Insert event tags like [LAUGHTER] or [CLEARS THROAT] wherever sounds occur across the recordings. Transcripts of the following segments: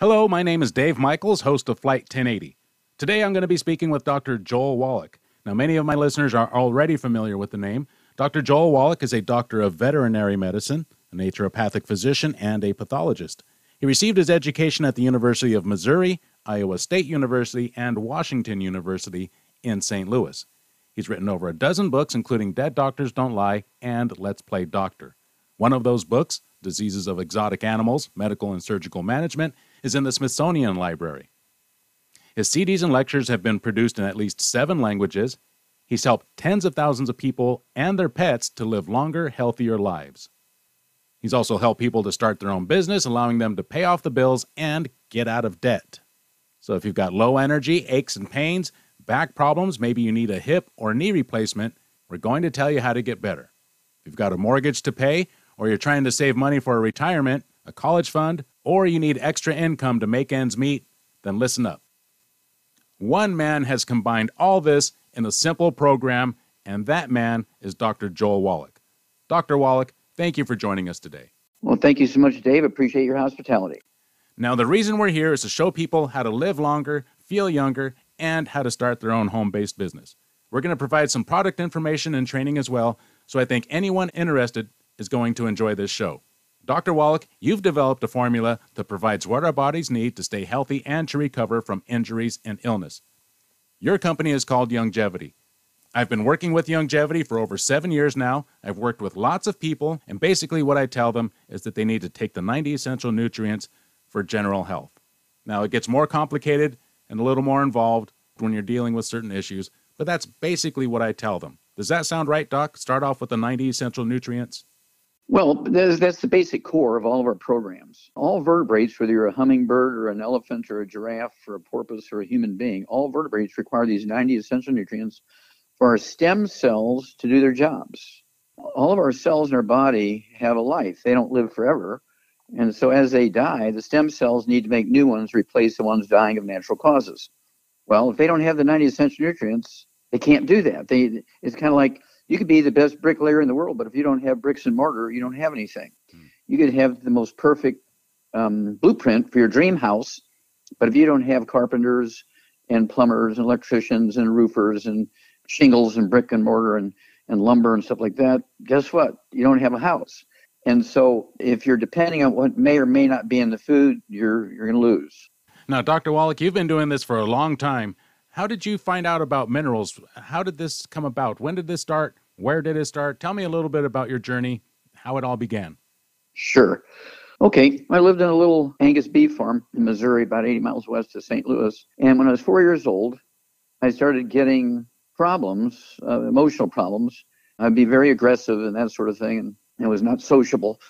Hello, my name is Dave Michaels, host of Flight 1080. Today I'm going to be speaking with Dr. Joel Wallach. Now, many of my listeners are already familiar with the name. Dr. Joel Wallach is a doctor of veterinary medicine, a naturopathic physician, and a pathologist. He received his education at the University of Missouri, Iowa State University, and Washington University in St. Louis. He's written over a dozen books, including Dead Doctors Don't Lie and Let's Play Doctor. One of those books, Diseases of Exotic Animals Medical and Surgical Management, is in the Smithsonian Library. His CDs and lectures have been produced in at least seven languages. He's helped tens of thousands of people and their pets to live longer, healthier lives. He's also helped people to start their own business, allowing them to pay off the bills and get out of debt. So if you've got low energy, aches and pains, back problems, maybe you need a hip or knee replacement, we're going to tell you how to get better. If you've got a mortgage to pay, or you're trying to save money for a retirement, a college fund, or you need extra income to make ends meet, then listen up. One man has combined all this in a simple program, and that man is Dr. Joel Wallach. Dr. Wallach, thank you for joining us today. Well, thank you so much, Dave. Appreciate your hospitality. Now, the reason we're here is to show people how to live longer, feel younger, and how to start their own home based business. We're going to provide some product information and training as well, so I think anyone interested is going to enjoy this show. Dr. Wallach, you've developed a formula that provides what our bodies need to stay healthy and to recover from injuries and illness. Your company is called Youngevity. I've been working with Youngevity for over seven years now. I've worked with lots of people, and basically, what I tell them is that they need to take the 90 essential nutrients for general health. Now, it gets more complicated and a little more involved when you're dealing with certain issues, but that's basically what I tell them. Does that sound right, Doc? Start off with the 90 essential nutrients? Well, that's, that's the basic core of all of our programs. All vertebrates, whether you're a hummingbird or an elephant or a giraffe or a porpoise or a human being, all vertebrates require these 90 essential nutrients for our stem cells to do their jobs. All of our cells in our body have a life, they don't live forever. And so as they die, the stem cells need to make new ones, replace the ones dying of natural causes. Well, if they don't have the 90 essential nutrients, they can't do that. They, it's kind of like you could be the best bricklayer in the world, but if you don't have bricks and mortar, you don't have anything. Mm. You could have the most perfect um, blueprint for your dream house, but if you don't have carpenters and plumbers and electricians and roofers and shingles and brick and mortar and, and lumber and stuff like that, guess what? You don't have a house. And so if you're depending on what may or may not be in the food, you're you're going to lose. Now, Dr. Wallach, you've been doing this for a long time. How did you find out about minerals? How did this come about? When did this start? Where did it start? Tell me a little bit about your journey, how it all began. Sure. Okay, I lived in a little Angus beef farm in Missouri, about 80 miles west of St. Louis. And when I was four years old, I started getting problems, uh, emotional problems. I'd be very aggressive and that sort of thing. And it was not sociable.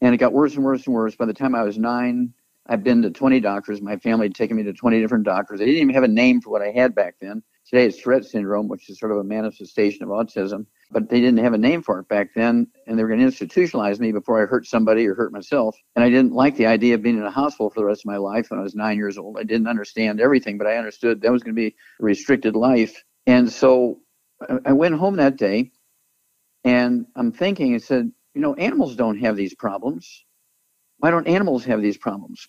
And it got worse and worse and worse. By the time I was nine, I've been to 20 doctors. My family had taken me to 20 different doctors. They didn't even have a name for what I had back then. Today it's Tourette syndrome, which is sort of a manifestation of autism, but they didn't have a name for it back then. And they were going to institutionalize me before I hurt somebody or hurt myself. And I didn't like the idea of being in a hospital for the rest of my life when I was nine years old. I didn't understand everything, but I understood that was going to be a restricted life. And so I went home that day and I'm thinking, I said, you know, animals don't have these problems. Why don't animals have these problems?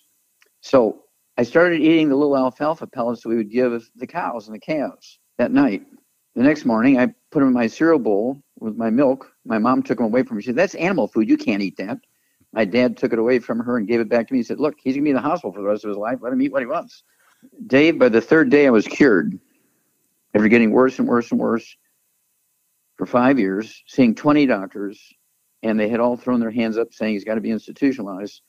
So I started eating the little alfalfa pellets that we would give the cows and the calves that night. The next morning, I put them in my cereal bowl with my milk. My mom took them away from me. She said, That's animal food. You can't eat that. My dad took it away from her and gave it back to me. He said, Look, he's going to be in the hospital for the rest of his life. Let him eat what he wants. Dave, by the third day, I was cured. After getting worse and worse and worse for five years, seeing 20 doctors, and they had all thrown their hands up saying he's got to be institutionalized.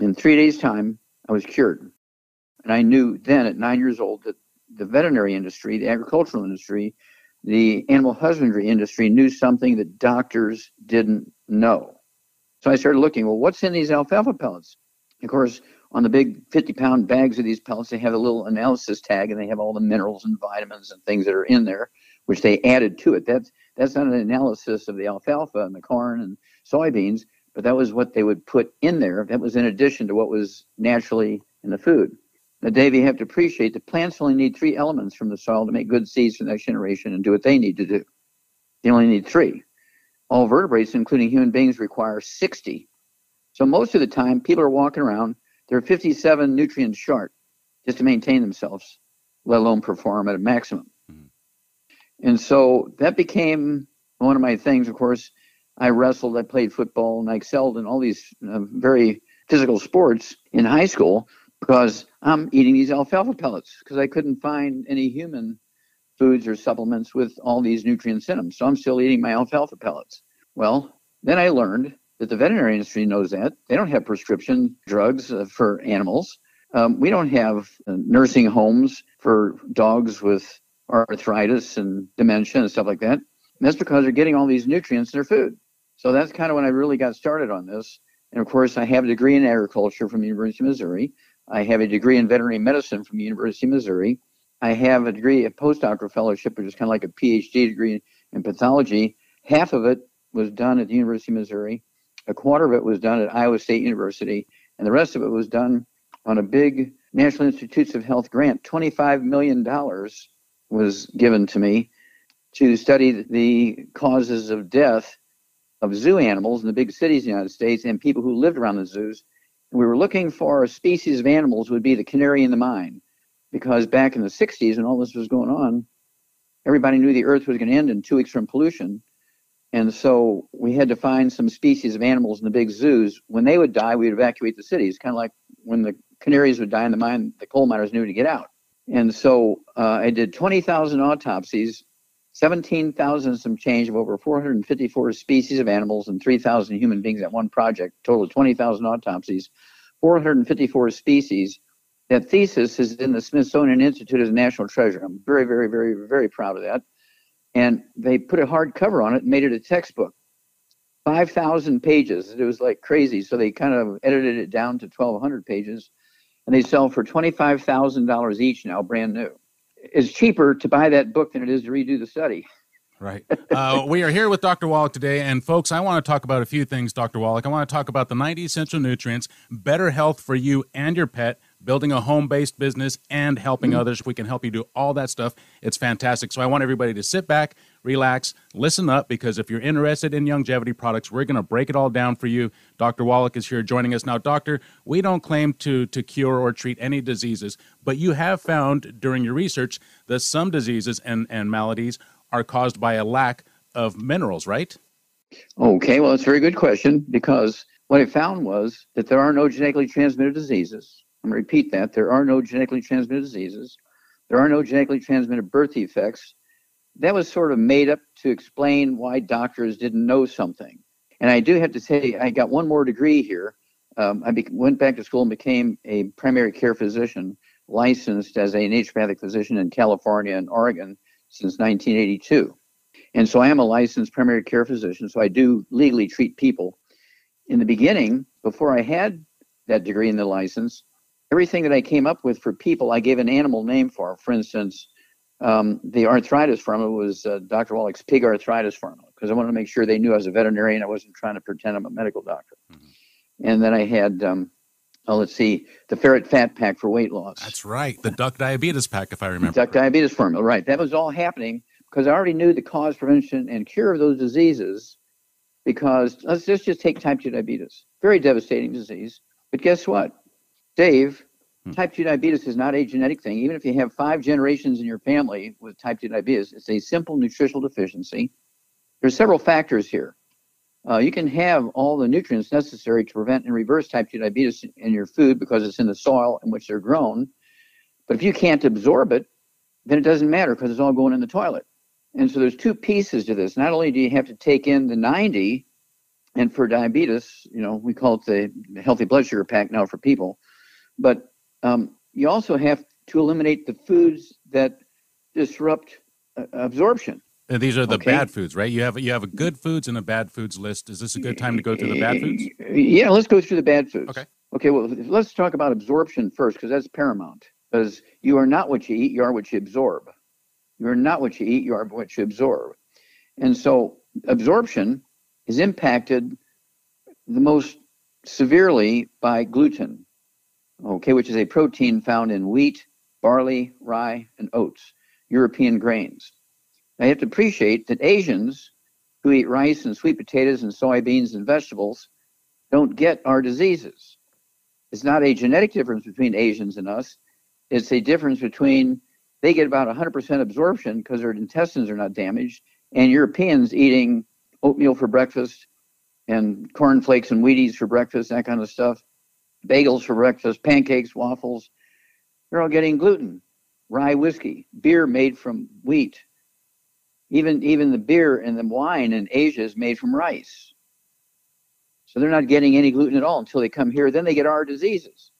In three days' time, I was cured. And I knew then at nine years old that the veterinary industry, the agricultural industry, the animal husbandry industry knew something that doctors didn't know. So I started looking, well, what's in these alfalfa pellets? Of course, on the big 50 pound bags of these pellets, they have a little analysis tag and they have all the minerals and vitamins and things that are in there, which they added to it. That's that's not an analysis of the alfalfa and the corn and soybeans, but that was what they would put in there. That was in addition to what was naturally in the food. Now, Dave, you have to appreciate that plants only need three elements from the soil to make good seeds for the next generation and do what they need to do. They only need three. All vertebrates, including human beings, require 60. So most of the time, people are walking around they're 57 nutrients short just to maintain themselves, let alone perform at a maximum. Mm-hmm. And so that became one of my things. Of course, I wrestled, I played football, and I excelled in all these uh, very physical sports in high school because I'm eating these alfalfa pellets because I couldn't find any human foods or supplements with all these nutrients in them. So I'm still eating my alfalfa pellets. Well, then I learned that the veterinary industry knows that. They don't have prescription drugs uh, for animals. Um, we don't have uh, nursing homes for dogs with arthritis and dementia and stuff like that. And that's because they're getting all these nutrients in their food. So that's kind of when I really got started on this. And of course, I have a degree in agriculture from the University of Missouri. I have a degree in veterinary medicine from the University of Missouri. I have a degree, a postdoctoral fellowship, which is kind of like a PhD degree in pathology. Half of it was done at the University of Missouri. A quarter of it was done at Iowa State University, and the rest of it was done on a big National Institutes of Health grant. $25 million was given to me to study the causes of death of zoo animals in the big cities in the United States and people who lived around the zoos. And we were looking for a species of animals would be the canary in the mine, because back in the 60s when all this was going on, everybody knew the Earth was going to end in two weeks from pollution. And so we had to find some species of animals in the big zoos. When they would die, we would evacuate the cities, kind of like when the canaries would die in the mine, the coal miners knew to get out. And so uh, I did 20,000 autopsies 17,000 some change of over 454 species of animals and 3,000 human beings at one project, total of 20,000 autopsies, 454 species. That thesis is in the Smithsonian Institute as a national treasure. I'm very, very, very, very proud of that. And they put a hard cover on it and made it a textbook. 5,000 pages. It was like crazy. So they kind of edited it down to 1,200 pages. And they sell for $25,000 each now, brand new it's cheaper to buy that book than it is to redo the study. Right. Uh, we are here with Dr. Wallach today. And folks, I want to talk about a few things, Dr. Wallach. I want to talk about the 90 essential nutrients, better health for you and your pet, building a home based business, and helping mm-hmm. others. We can help you do all that stuff. It's fantastic. So I want everybody to sit back, relax, listen up, because if you're interested in Youngevity products, we're going to break it all down for you. Dr. Wallach is here joining us. Now, Doctor, we don't claim to, to cure or treat any diseases, but you have found during your research that some diseases and, and maladies are caused by a lack of minerals, right? Okay, well, it's a very good question because what I found was that there are no genetically transmitted diseases. I'm going to repeat that. There are no genetically transmitted diseases. There are no genetically transmitted birth defects. That was sort of made up to explain why doctors didn't know something. And I do have to say, I got one more degree here. Um, I be- went back to school and became a primary care physician, licensed as a naturopathic physician in California and Oregon since 1982. And so I am a licensed primary care physician, so I do legally treat people. In the beginning, before I had that degree and the license, everything that I came up with for people, I gave an animal name for. For instance, um, the arthritis formula was uh, Dr. Wallach's pig arthritis formula because I wanted to make sure they knew I was a veterinarian. I wasn't trying to pretend I'm a medical doctor. Mm-hmm. And then I had, um, oh, let's see, the ferret fat pack for weight loss. That's right. The duck diabetes pack, if I remember. Duck diabetes formula, right. That was all happening because I already knew the cause, prevention, and cure of those diseases. Because let's, let's just take type 2 diabetes. Very devastating disease. But guess what? Dave, hmm. type 2 diabetes is not a genetic thing. Even if you have five generations in your family with type 2 diabetes, it's a simple nutritional deficiency. There's several factors here. Uh, you can have all the nutrients necessary to prevent and reverse type 2 diabetes in your food because it's in the soil in which they're grown. But if you can't absorb it, then it doesn't matter because it's all going in the toilet. And so there's two pieces to this. Not only do you have to take in the 90, and for diabetes, you know, we call it the healthy blood sugar pack now for people, but um, you also have to eliminate the foods that disrupt uh, absorption. And these are the okay. bad foods, right? You have you have a good foods and a bad foods list. Is this a good time to go through the bad foods? Yeah, let's go through the bad foods. Okay. Okay. Well, let's talk about absorption first, because that's paramount. Because you are not what you eat; you are what you absorb. You are not what you eat; you are what you absorb. And so, absorption is impacted the most severely by gluten. Okay, which is a protein found in wheat, barley, rye, and oats, European grains. Now you have to appreciate that Asians who eat rice and sweet potatoes and soybeans and vegetables don't get our diseases. It's not a genetic difference between Asians and us. It's a difference between they get about 100% absorption because their intestines are not damaged, and Europeans eating oatmeal for breakfast and cornflakes and Wheaties for breakfast, that kind of stuff, bagels for breakfast, pancakes, waffles. They're all getting gluten, rye whiskey, beer made from wheat. Even even the beer and the wine in Asia is made from rice. So they're not getting any gluten at all until they come here. Then they get our diseases.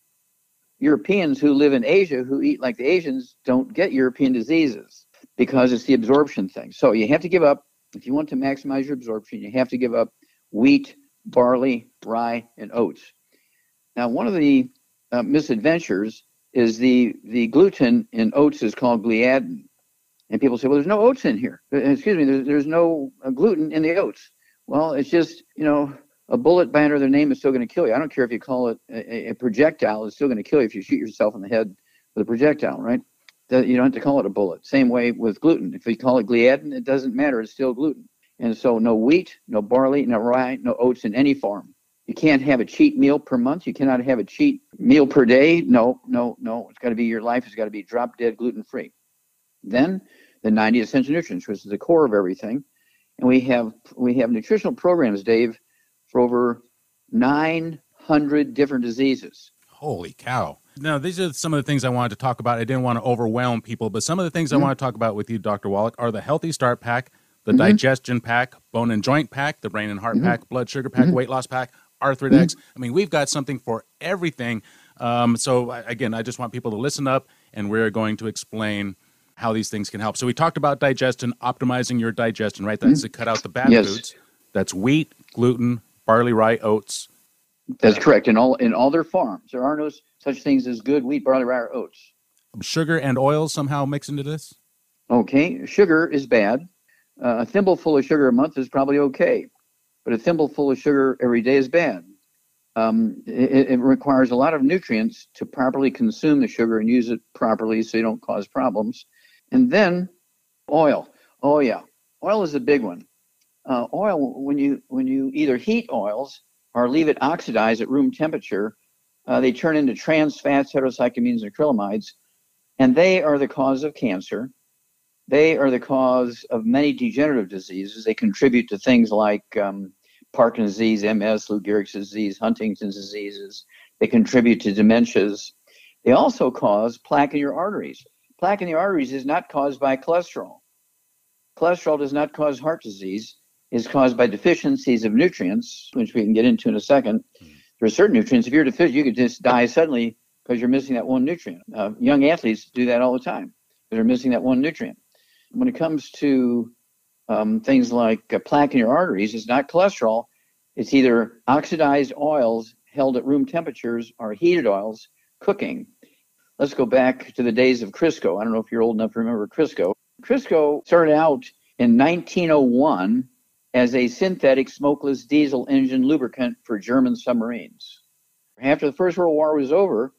Europeans who live in Asia who eat like the Asians don't get European diseases because it's the absorption thing. So you have to give up if you want to maximize your absorption, you have to give up wheat, barley, rye, and oats. Now, one of the uh, misadventures is the the gluten in oats is called gliadin, and people say, "Well, there's no oats in here." Uh, excuse me, there's, there's no uh, gluten in the oats. Well, it's just you know a bullet by under their name is still going to kill you. I don't care if you call it a, a projectile; it's still going to kill you if you shoot yourself in the head with a projectile, right? you don't have to call it a bullet. Same way with gluten. If you call it gliadin, it doesn't matter; it's still gluten. And so, no wheat, no barley, no rye, no oats in any form. You can't have a cheat meal per month. You cannot have a cheat meal per day. No, no, no. It's got to be your life It's got to be drop dead gluten free. Then the 90 essential nutrients, which is the core of everything. And we have we have nutritional programs, Dave, for over 900 different diseases. Holy cow. Now, these are some of the things I wanted to talk about. I didn't want to overwhelm people, but some of the things mm-hmm. I want to talk about with you, Dr. Wallach, are the Healthy Start Pack, the mm-hmm. Digestion Pack, Bone and Joint Pack, the Brain and Heart mm-hmm. Pack, Blood Sugar Pack, mm-hmm. Weight Loss Pack, Arthrodex. Mm-hmm. I mean, we've got something for everything. Um, so, again, I just want people to listen up, and we're going to explain how these things can help. So, we talked about digestion, optimizing your digestion, right? That's to cut out the bad yes. foods. That's wheat, gluten, barley, rye, oats. That's correct. In all in all their farms, there are no such things as good wheat, barley, rye, or oats. Sugar and oil somehow mix into this. Okay, sugar is bad. Uh, a thimbleful of sugar a month is probably okay, but a thimbleful of sugar every day is bad. Um, it, it, requires a lot of nutrients to properly consume the sugar and use it properly so you don't cause problems. And then oil. Oh yeah, oil is a big one. Uh, oil when you when you either heat oils or leave it oxidize at room temperature, uh, they turn into trans fats, heterocyclamines, and acrylamides, and they are the cause of cancer. They are the cause of many degenerative diseases. They contribute to things like um, Parkinson's disease, MS, Lou Gehrig's disease, Huntington's diseases. They contribute to dementias. They also cause plaque in your arteries. Plaque in the arteries is not caused by cholesterol. Cholesterol does not cause heart disease is caused by deficiencies of nutrients, which we can get into in a second. Mm. There are certain nutrients. If you're deficient, you could just die suddenly because you're missing that one nutrient. Uh, young athletes do that all the time because they're missing that one nutrient. When it comes to um, things like uh, plaque in your arteries, it's not cholesterol. It's either oxidized oils held at room temperatures or heated oils cooking. Let's go back to the days of Crisco. I don't know if you're old enough to remember Crisco. Crisco started out in 1901 as a synthetic smokeless diesel engine lubricant for German submarines. After the First World War was over,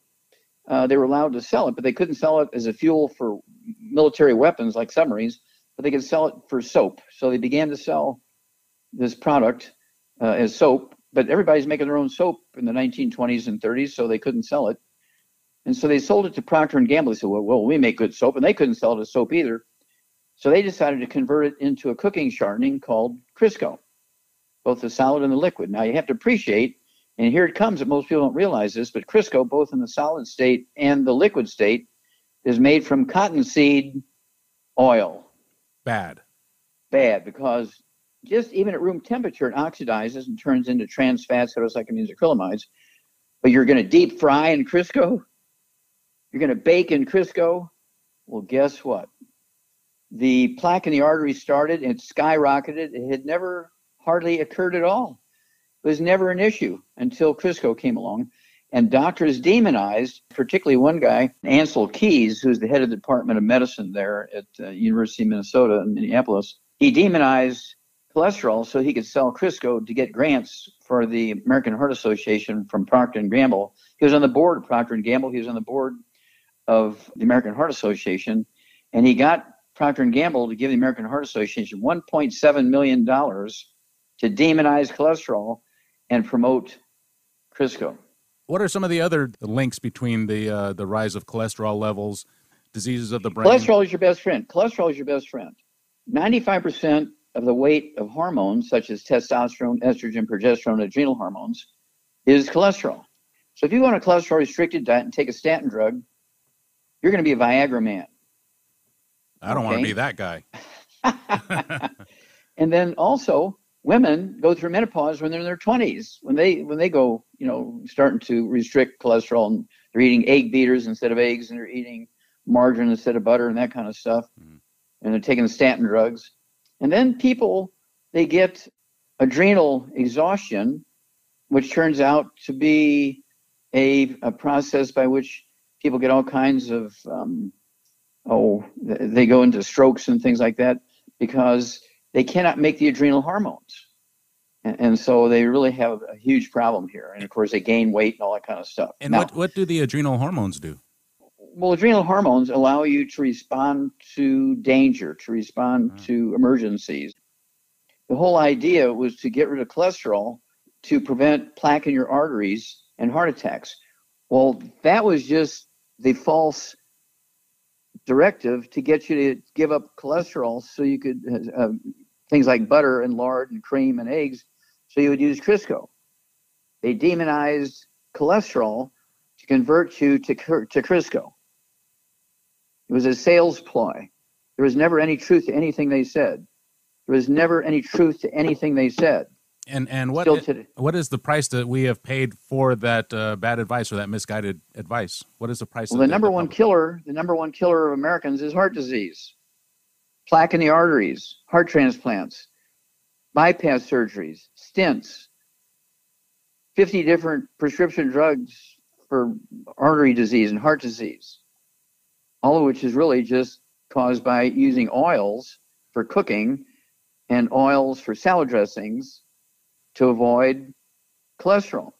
uh, they were allowed to sell it, but they couldn't sell it as a fuel for military weapons like submarines, but they could sell it for soap. So they began to sell this product uh, as soap, but everybody's making their own soap in the 1920s and 30s, so they couldn't sell it. And so they sold it to Procter and Gamble. They said, well, well, we make good soap, and they couldn't sell it as soap either. So they decided to convert it into a cooking shortening called Crisco, both the solid and the liquid. Now you have to appreciate, and here it comes that most people don't realize this, but Crisco, both in the solid state and the liquid state, is made from cottonseed oil. Bad. Bad, because just even at room temperature, it oxidizes and turns into trans fats, heterocyclamines, acrylamides. But you're going to deep fry in Crisco? You're going to bake in Crisco? Well, guess what? the plaque in the artery started and it skyrocketed. It had never hardly occurred at all. It was never an issue until Crisco came along. And doctors demonized, particularly one guy, Ancel Keys, who's the head of the Department of Medicine there at uh, University of Minnesota in Minneapolis. He demonized cholesterol so he could sell Crisco to get grants for the American Heart Association from Procter and Gamble. He was on the board of Procter and Gamble. He was on the board of the American Heart Association, and he got Procter and Gamble to give the American Heart Association 1.7 million dollars to demonize cholesterol and promote Crisco. What are some of the other links between the uh, the rise of cholesterol levels, diseases of the brain? Cholesterol is your best friend. Cholesterol is your best friend. 95% of the weight of hormones, such as testosterone, estrogen, progesterone, adrenal hormones, is cholesterol. So if you go on a cholesterol restricted diet and take a statin drug, you're going to be a Viagra man. I don't okay? want to be that guy. [LAUGHS] and then also, women go through menopause when they're in their 20s. When they when they go, you know, starting to restrict cholesterol and they're eating egg beaters instead of eggs and they're eating margarine instead of butter and that kind of stuff. Mm. And they're taking statin drugs. And then people they get adrenal exhaustion, which turns out to be a, a process by which people get all kinds of um, oh they go into strokes and things like that because they cannot make the adrenal hormones. And, and so they really have a huge problem here. And of course, they gain weight and all that kind of stuff. And now, what, what do the adrenal hormones do? Well, adrenal hormones allow you to respond to danger, to respond mm. to emergencies. The whole idea was to get rid of cholesterol to prevent plaque in your arteries and heart attacks. Well, that was just the false directive to get you to give up cholesterol so you could uh, things like butter and lard and cream and eggs. So you would use crisco. They demonized cholesterol to convert you to, to crisco. It was a sales ploy. There was never any truth to anything they said. There was never any truth to anything they said. And and what is, what is the price that we have paid for that uh, bad advice or that misguided advice? What is the price? Well, the number one killer, the number one killer of Americans is heart disease, plaque in the arteries, heart transplants, bypass surgeries, stents, fifty different prescription drugs for artery disease and heart disease, all of which is really just caused by using oils for cooking and oils for salad dressings to avoid cholesterol.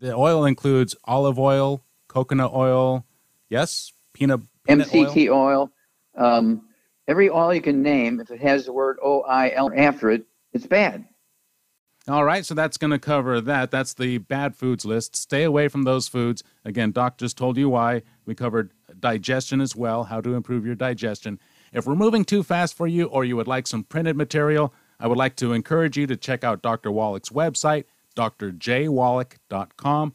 The oil includes olive oil, coconut oil, yes, peanut, peanut MCT oil. oil um, every oil you can name, if it has the word OIL after it, it's bad. All right, so that's going to cover that. That's the bad foods list. Stay away from those foods. Again, Doc just told you why. We covered digestion as well, how to improve your digestion. If we're moving too fast for you or you would like some printed material, I would like to encourage you to check out Dr. Wallach's website, drjwallach.com.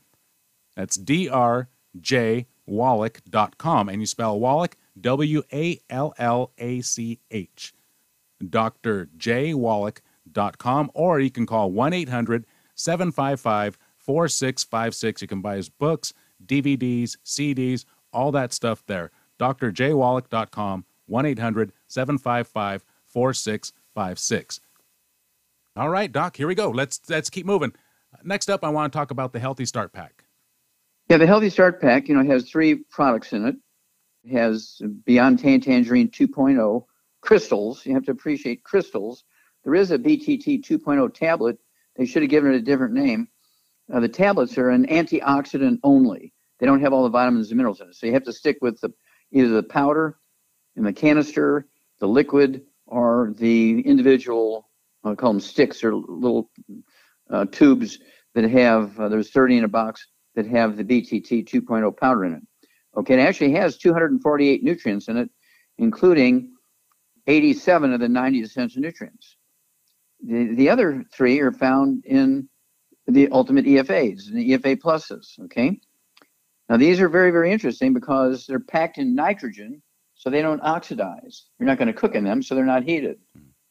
That's drjwallach.com. And you spell Wallach, W A L L A C H. drjwallach.com. Or you can call 1 800 755 4656. You can buy his books, DVDs, CDs, all that stuff there. drjwallach.com, 1 800 755 4656. All right, Doc, here we go. Let's let's keep moving. Next up, I want to talk about the Healthy Start Pack. Yeah, the Healthy Start Pack, you know, has three products in it. Has Beyond Tan Tangerine 2.0 crystals. You have to appreciate crystals. There is a BTT 2.0 tablet. They should have given it a different name. Uh, the tablets are an antioxidant only. They don't have all the vitamins and minerals in it. So you have to stick with the, either the powder in the canister, the liquid, or the individual I call them sticks or little uh, tubes that have, uh, there's 30 in a box that have the BTT 2.0 powder in it. Okay, it actually has 248 nutrients in it, including 87 of the 90 essential nutrients. The, the other three are found in the ultimate EFAs and the EFA pluses. Okay, now these are very, very interesting because they're packed in nitrogen, so they don't oxidize. You're not going to cook in them, so they're not heated.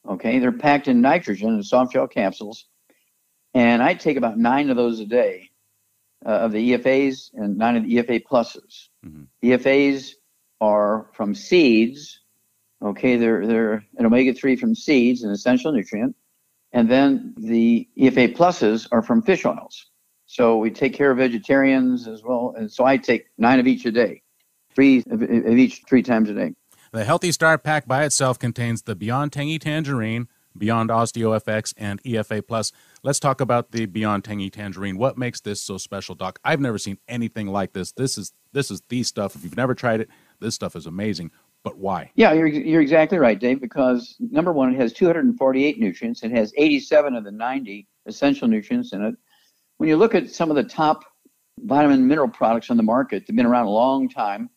Okay, they're packed in nitrogen in soft gel capsules, and I take about nine of those a day uh, of the EFAs and nine of the EFA pluses. Mm-hmm. EFAs are from seeds. Okay, they're they're an omega three from seeds, an essential nutrient, and then the EFA pluses are from fish oils. So we take care of vegetarians as well, and so I take nine of each a day, three of, each three times a day. The Healthy Start Pack by itself contains the Beyond Tangy Tangerine, Beyond OsteoFX, and EFA Plus. Let's talk about the Beyond Tangy Tangerine. What makes this so special, Doc? I've never seen anything like this. This is this is the stuff. If you've never tried it, this stuff is amazing. But why? Yeah, you're you're exactly right, Dave. Because number one, it has 248 nutrients. It has 87 of the 90 essential nutrients in it. When you look at some of the top vitamin mineral products on the market. They've been around a long time.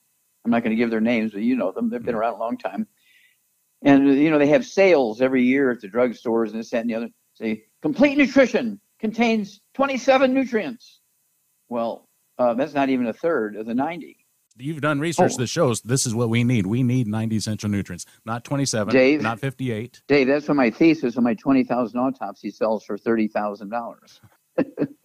I'm not going to give their names, but you know them. They've been mm-hmm. around a long time. And, you know, they have sales every year at the drugstores and this, that, and the other. Say, complete nutrition contains 27 nutrients. Well, uh, that's not even a third of the 90. You've done research oh. that shows this is what we need. We need 90 essential nutrients, not 27, Dave, not 58. Dave, that's what my thesis on my 20,000 autopsy sells for $30,000. [LAUGHS]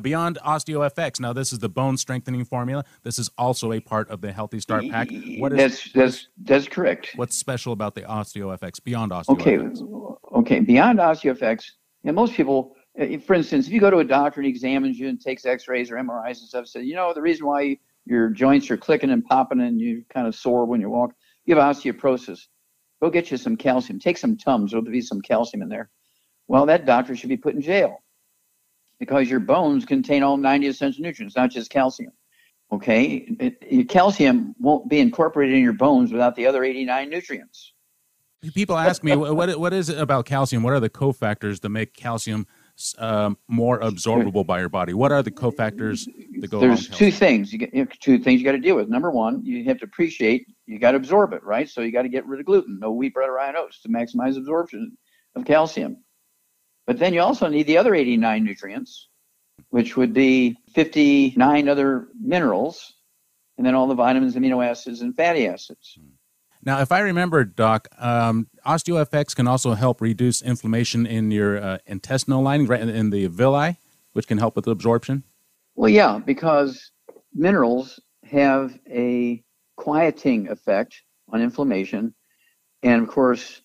Beyond OsteoFX, now this is the bone strengthening formula. This is also a part of the Healthy Start Pack. What is that's that's that's correct. What's special about the OsteoFX beyond OsteoFX? Okay, okay, beyond OsteoFX, and most people, eh, for instance, if you go to a doctor and he examines you and takes X-rays or MRIs and stuff, say, you know, the reason why your joints are clicking and popping and you kind of sore when you walk, you have osteoporosis. Go get you some calcium. Take some Tums. There'll be some calcium in there. Well, that doctor should be put in jail because your bones contain all 90 essential nutrients, not just calcium. Okay, it, it, calcium won't be incorporated in your bones without the other 89 nutrients. People ask me, what what is it about calcium? What are the cofactors that make calcium um, more absorbable by your body? What are the cofactors that go? There's two things. You get you two things you got to deal with. Number one, you have to appreciate. You got to absorb it, right? So you got to get rid of gluten, no wheat, bread, or rye oats to maximize absorption of calcium. But then you also need the other 89 nutrients, which would be 59 other minerals, and then all the vitamins, amino acids, and fatty acids. Now, if I remember, Doc, um, OsteoFX can also help reduce inflammation in your uh, intestinal lining, right in the villi, which can help with absorption. Well, yeah, because minerals have a quieting effect on inflammation, and of course,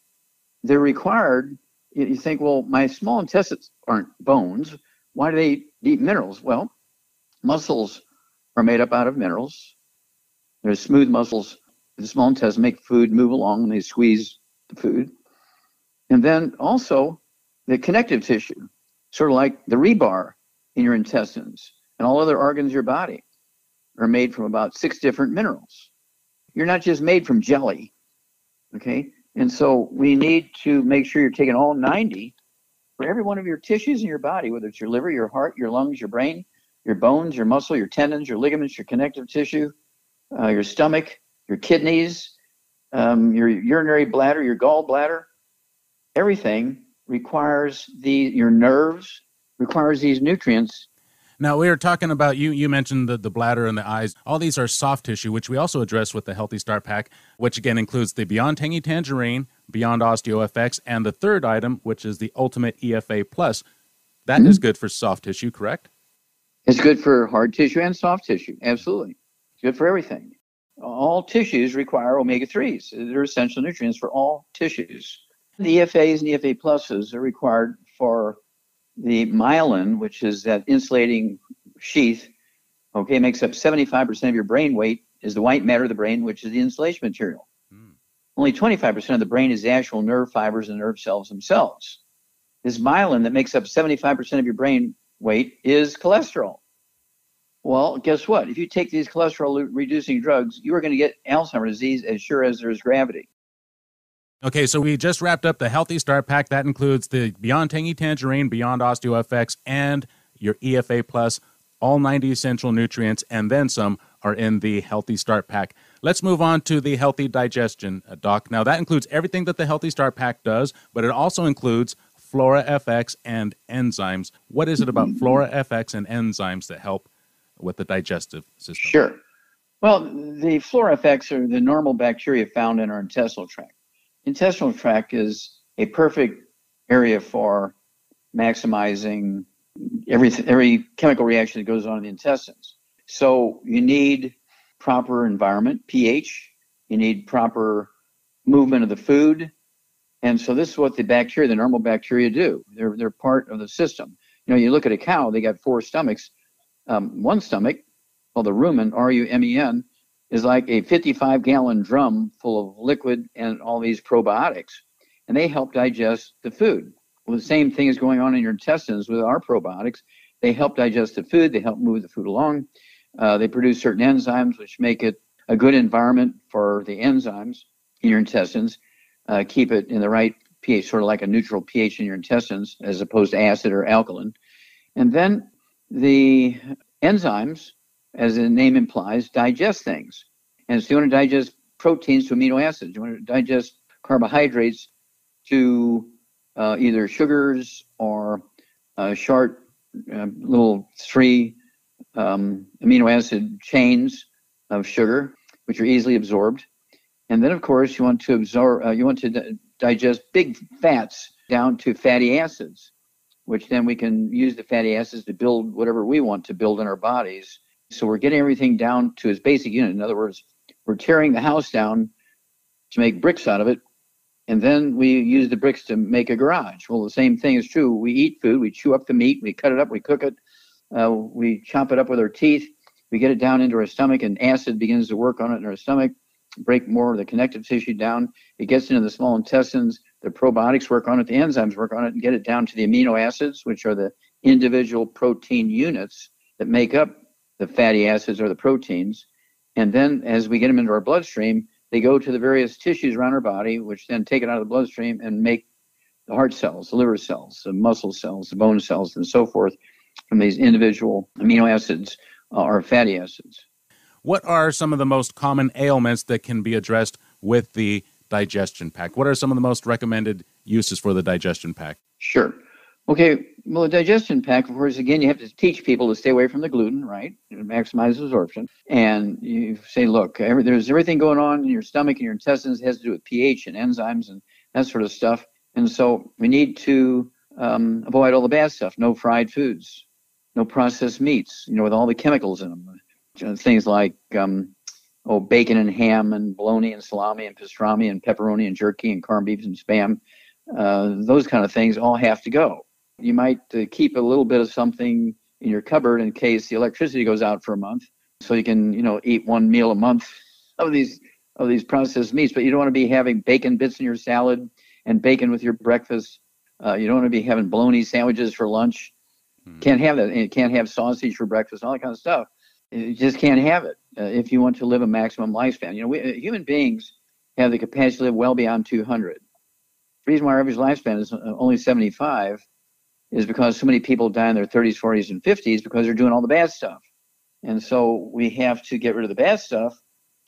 they're required you think, well, my small intestines aren't bones. Why do they eat minerals? Well, muscles are made up out of minerals. There's smooth muscles. The small intestines make food move along and they squeeze the food. And then also the connective tissue, sort of like the rebar in your intestines and all other organs your body, are made from about six different minerals. You're not just made from jelly, okay? And so we need to make sure you're taking all 90 for every one of your tissues in your body, whether it's your liver, your heart, your lungs, your brain, your bones, your muscle, your tendons, your ligaments, your connective tissue, uh, your stomach, your kidneys, um, your urinary bladder, your gallbladder. Everything requires the your nerves requires these nutrients now we were talking about you. You mentioned the, the bladder and the eyes. All these are soft tissue, which we also address with the Healthy Start Pack, which again includes the Beyond Tangy Tangerine, Beyond OsteoFX, and the third item, which is the Ultimate EFA Plus. That mm-hmm. is good for soft tissue, correct? It's good for hard tissue and soft tissue. Absolutely, it's good for everything. All tissues require omega threes. They're essential nutrients for all tissues. The EFAs and EFA pluses are required for the myelin, which is that insulating sheath, okay, makes up 75% of your brain weight, is the white matter of the brain, which is the insulation material. Mm. Only 25% of the brain is the actual nerve fibers and nerve cells themselves. This myelin that makes up 75% of your brain weight is cholesterol. Well, guess what? If you take these cholesterol reducing drugs, you are going to get Alzheimer's disease as sure as there's gravity. Okay, so we just wrapped up the Healthy Start Pack. That includes the Beyond Tangy Tangerine, Beyond OsteoFX, and your EFA Plus. All 90 essential nutrients and then some are in the Healthy Start Pack. Let's move on to the Healthy Digestion, uh, Doc. Now, that includes everything that the Healthy Start Pack does, but it also includes Flora FX and enzymes. What is it about Flora FX and enzymes that help with the digestive system? Sure. Well, the Flora FX are the normal bacteria found in our intestinal tract intestinal tract is a perfect area for maximizing every every chemical reaction that goes on in the intestines. So you need proper environment, pH. You need proper movement of the food, and so this is what the bacteria, the normal bacteria, do. They're they're part of the system. You know, you look at a cow; they got four stomachs. Um, one stomach, called the rumen, R-U-M-E-N, is like a 55 gallon drum full of liquid and all these probiotics. And they help digest the food. Well, the same thing is going on in your intestines with our probiotics. They help digest the food, they help move the food along. Uh, they produce certain enzymes which make it a good environment for the enzymes in your intestines, uh, keep it in the right pH, sort of like a neutral pH in your intestines, as opposed to acid or alkaline. And then the enzymes, as the name implies, digest things. And so you want to digest proteins to amino acids. You want to digest carbohydrates to uh, either sugars or uh, short uh, little three um, amino acid chains of sugar, which are easily absorbed. And then, of course, you want to absorb, uh, you want to d- digest big fats down to fatty acids, which then we can use the fatty acids to build whatever we want to build in our bodies. So we're getting everything down to its basic unit. In other words, we're tearing the house down to make bricks out of it, and then we use the bricks to make a garage. Well, the same thing is true. We eat food, we chew up the meat, we cut it up, we cook it, uh, we chop it up with our teeth, we get it down into our stomach, and acid begins to work on it in our stomach, break more of the connective tissue down. It gets into the small intestines. The probiotics work on it, the enzymes work on it, and get it down to the amino acids, which are the individual protein units that make up the fatty acids or the proteins. And then as we get them into our bloodstream, they go to the various tissues around our body, which then take it out of the bloodstream and make the heart cells, the liver cells, the muscle cells, the bone cells, and so forth from these individual amino acids uh, or fatty acids. What are some of the most common ailments that can be addressed with the digestion pack? What are some of the most recommended uses for the digestion pack? Sure. Okay, well, the digestion pack, of course, again, you have to teach people to stay away from the gluten, right? To maximize absorption. And you say, look, every, there's everything going on in your stomach and your intestines it has to do with pH and enzymes and that sort of stuff. And so we need to um, avoid all the bad stuff. No fried foods, no processed meats, you know, with all the chemicals in them. Things like um, oh, bacon and ham and bologna and salami and pastrami and pepperoni and jerky and corned beef and spam. Uh, those kind of things all have to go. You might uh, keep a little bit of something in your cupboard in case the electricity goes out for a month, so you can you know eat one meal a month of these of these processed meats. But you don't want to be having bacon bits in your salad and bacon with your breakfast. Uh, you don't want to be having bologna sandwiches for lunch. Hmm. Can't have that. You can't have sausage for breakfast. All that kind of stuff. You just can't have it uh, if you want to live a maximum lifespan. You know, we, uh, human beings have the capacity to live well beyond 200. The reason why our average lifespan is uh, only 75 is because so many people die in their 30s, 40s, and 50s because they're doing all the bad stuff. And so we have to get rid of the bad stuff,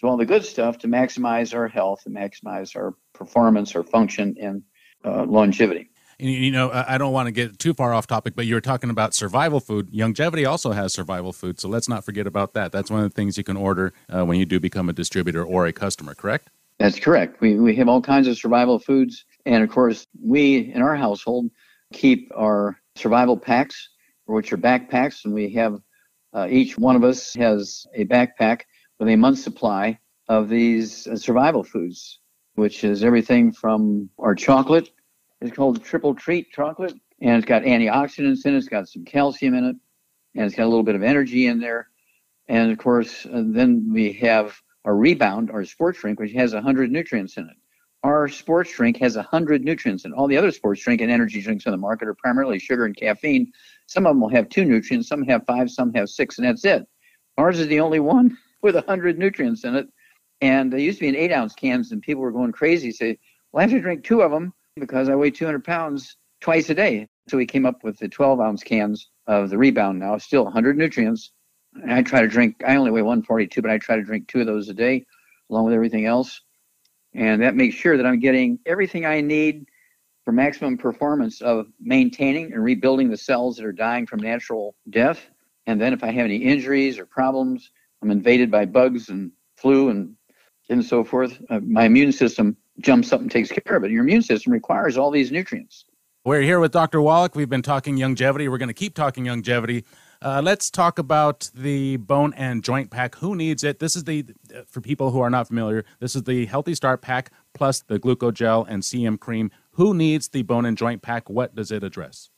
do all the good stuff to maximize our health and maximize our performance, our function, and uh, longevity. You know, I don't want to get too far off topic, but you were talking about survival food. Youngevity also has survival food, so let's not forget about that. That's one of the things you can order uh, when you do become a distributor or a customer, correct? That's correct. We, we have all kinds of survival foods. And of course, we in our household keep our survival packs, which are backpacks, and we have uh, each one of us has a backpack with a month's supply of these uh, survival foods, which is everything from our chocolate. It's called triple treat chocolate, and it's got antioxidants in it. It's got some calcium in it, and it's got a little bit of energy in there. And of course, uh, then we have our rebound, our sports drink, which has 100 nutrients in it our sports drink has 100 nutrients, and all the other sports drink and energy drinks on the market are primarily sugar and caffeine. Some of them will have two nutrients, some have five, some have six, and that's it. Ours is the only one [LAUGHS] with 100 nutrients in it. And they used to be in eight ounce cans, and people were going crazy, say, Well, I have to drink two of them because I weigh 200 pounds twice a day. So we came up with the 12 ounce cans of the rebound now, still 100 nutrients. And I try to drink, I only weigh 142, but I try to drink two of those a day along with everything else. And that makes sure that I'm getting everything I need for maximum performance of maintaining and rebuilding the cells that are dying from natural death. And then if I have any injuries or problems, I'm invaded by bugs and flu and and so forth, uh, my immune system jumps up and takes care of it. Your immune system requires all these nutrients. We're here with Dr. Wallach. We've been talking longevity. We're going to keep talking Youngevity. Uh, let's talk about the bone and joint pack. Who needs it? This is the, for people who are not familiar, this is the Healthy Start pack plus the glucogel and CM cream. Who needs the bone and joint pack? What does it address?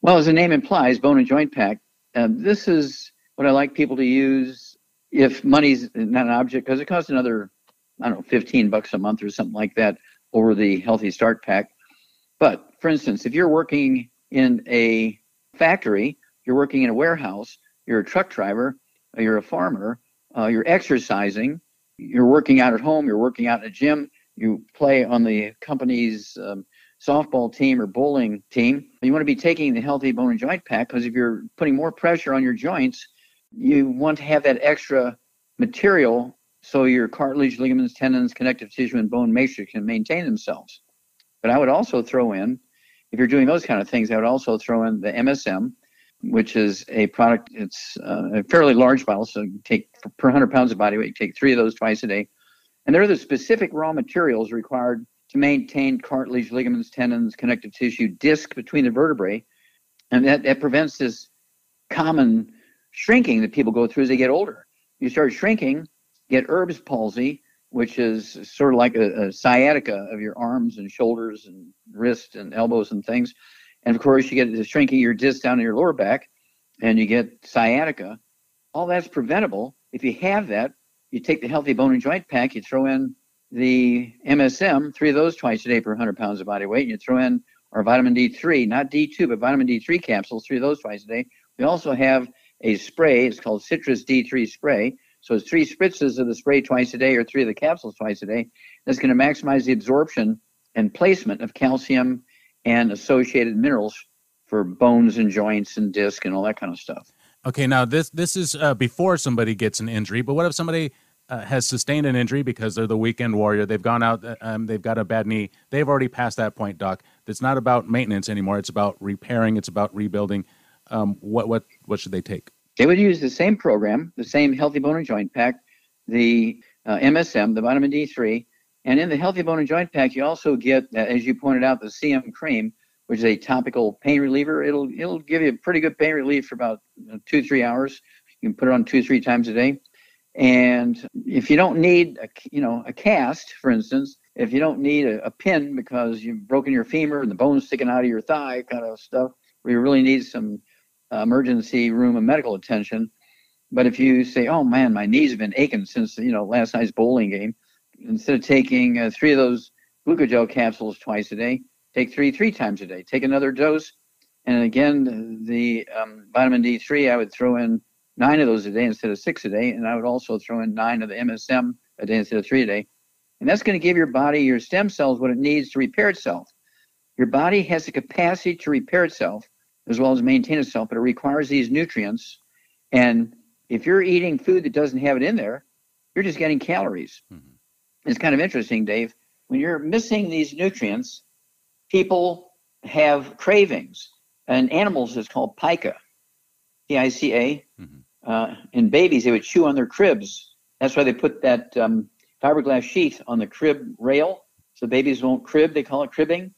Well, as the name implies, bone and joint pack, uh, this is what I like people to use if money's not an object, because it costs another, I don't know, 15 bucks a month or something like that over the Healthy Start pack. But for instance, if you're working in a factory you're working in a warehouse, you're a truck driver, you're a farmer, uh, you're exercising, you're working out at home, you're working out in a gym, you play on the company's um, softball team or bowling team. You want to be taking the healthy bone and joint pack because if you're putting more pressure on your joints, you want to have that extra material so your cartilage, ligaments, tendons, connective tissue, and bone matrix can maintain themselves. But I would also throw in, if you're doing those kind of things, I would also throw in the MSM, which is a product. It's uh, a fairly large bottle, so you take per 100 pounds of body weight, you take three of those twice a day. And there are the specific raw materials required to maintain cartilage, ligaments, tendons, connective tissue, disc between the vertebrae. And that, that prevents this common shrinking that people go through as they get older. You start shrinking, get Erb's palsy, which is sort of like a, a sciatica of your arms and shoulders and wrists and elbows and things. And of course, you get the shrinking your disc down in your lower back and you get sciatica. All that's preventable. If you have that, you take the healthy bone and joint pack, you throw in the MSM, three of those twice a day per 100 pounds of body weight, and you throw in our vitamin D3, not D2, but vitamin D3 capsules, three of those twice a day. We also have a spray, it's called Citrus D3 spray. So it's three spritzes of the spray twice a day or three of the capsules twice a day. That's going to maximize the absorption and placement of calcium and associated minerals for bones and joints and disc and all that kind of stuff. Okay, now this this is uh, before somebody gets an injury, but what if somebody uh, has sustained an injury because they're the weekend warrior? They've gone out, uh, um, they've got a bad knee. They've already passed that point, Doc. It's not about maintenance anymore. It's about repairing. It's about rebuilding. Um, what what what should they take? They would use the same program, the same Healthy Bone and Joint Pack, the uh, MSM, the vitamin D3, and in the Healthy Bone and Joint Pack, you also get, uh, as you pointed out, the CM cream, which is a topical pain reliever. It'll it'll give you a pretty good pain relief for about two three hours. You can put it on two three times a day. And if you don't need a you know a cast, for instance, if you don't need a, a pin because you've broken your femur and the bone's sticking out of your thigh, kind of stuff, where you really need some uh, emergency room and medical attention. But if you say, "Oh man, my knees have been aching since you know last night's bowling game," instead of taking uh, three of those glucogel capsules twice a day, take three three times a day. Take another dose, and again, the um, vitamin D3, I would throw in nine of those a day instead of six a day, and I would also throw in nine of the MSM a day instead of three a day. And that's going to give your body, your stem cells, what it needs to repair itself. Your body has the capacity to repair itself as well as maintain itself, but it requires these nutrients. And if you're eating food that doesn't have it in there, you're just getting calories. Mm-hmm. It's kind of interesting, Dave. When you're missing these nutrients, people have cravings. And animals, it's called pica, P I C A. Mm-hmm. Uh, in babies, they would chew on their cribs. That's why they put that um, fiberglass sheath on the crib rail so babies won't crib. They call it cribbing.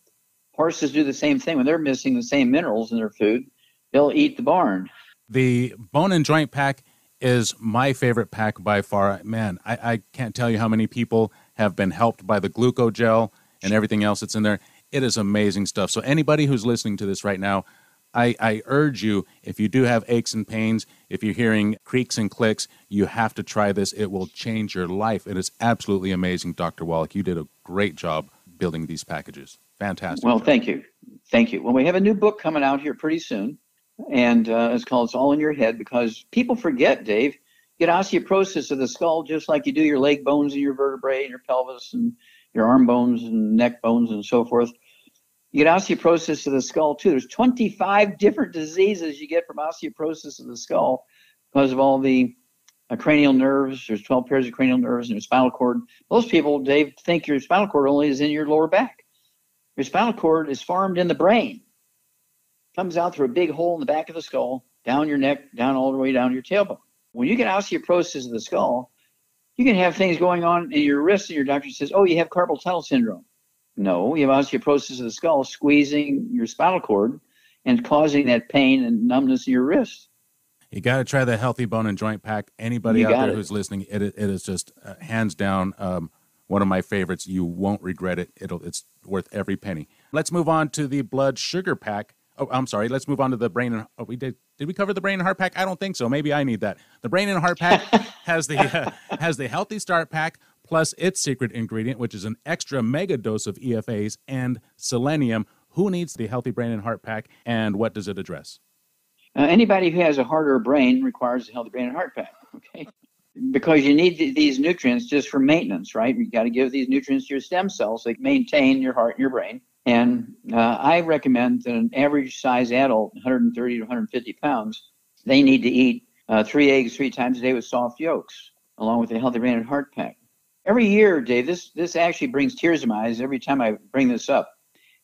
Horses do the same thing. When they're missing the same minerals in their food, they'll eat the barn. The bone and joint pack is my favorite pack by far. Man, I, I can't tell you how many people have been helped by the gluco gel and everything else that's in there. It is amazing stuff. So anybody who's listening to this right now, I, I, urge you, if you do have aches and pains, if you're hearing creaks and clicks, you have to try this. It will change your life. It is absolutely amazing, Dr. Wallach. You did a great job building these packages. Fantastic. Well, thank you. Thank you. Well, we have a new book coming out here pretty soon, and uh, it's called It's All in Your Head because people forget, Dave, you get osteoporosis of the skull just like you do your leg bones and your vertebrae and your pelvis and your arm bones and neck bones and so forth. You get osteoporosis of the skull too. There's 25 different diseases you get from osteoporosis of the skull because of all the uh, cranial nerves. There's 12 pairs of cranial nerves and your spinal cord. Most people, Dave, think your spinal cord only is in your lower back. Your spinal cord is formed in the brain. Comes out through a big hole in the back of the skull, down your neck, down all the way down your tailbone. When you get osteoporosis of the skull, you can have things going on in your wrist, and your doctor says, "Oh, you have carpal tunnel syndrome." No, you have osteoporosis of the skull, squeezing your spinal cord and causing that pain and numbness in your wrist. You got to try the Healthy Bone and Joint Pack. Anybody you out there it. who's listening, it, it is just uh, hands down um, one of my favorites. You won't regret it. It'll it's worth every penny. Let's move on to the blood sugar pack. Oh, I'm sorry. Let's move on to the brain and oh, we did. Did we cover the brain and heart pack? I don't think so. Maybe I need that. The brain and heart pack [LAUGHS] has the uh, has the healthy start pack plus its secret ingredient, which is an extra mega dose of EFAs and selenium. Who needs the healthy brain and heart pack, and what does it address? Uh, anybody who has a heart or a brain requires a healthy brain and heart pack. Okay, because you need th- these nutrients just for maintenance, right? You got to give these nutrients to your stem cells so they maintain your heart and your brain. And uh, I recommend that an average size adult, 130 to 150 pounds, they need to eat uh, three eggs three times a day with soft yolks, along with a healthy brain and heart pack. Every year, Dave, this, this actually brings tears to my eyes every time I bring this up.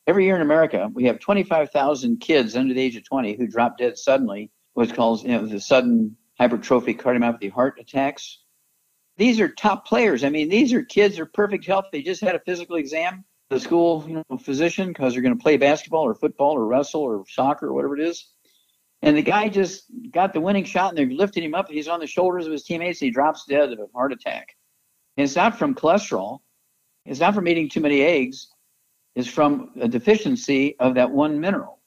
Every year in America, we have 25,000 kids under the age of 20 who drop dead suddenly, what's called you know, the sudden hypertrophic cardiomyopathy heart attacks. These are top players. I mean, these are kids are perfect health. They just had a physical exam. The school you know, physician, because they're going to play basketball or football or wrestle or soccer or whatever it is. And the guy just got the winning shot and they're lifting him up. He's on the shoulders of his teammates. He drops dead of a heart attack. And it's not from cholesterol. It's not from eating too many eggs. It's from a deficiency of that one mineral.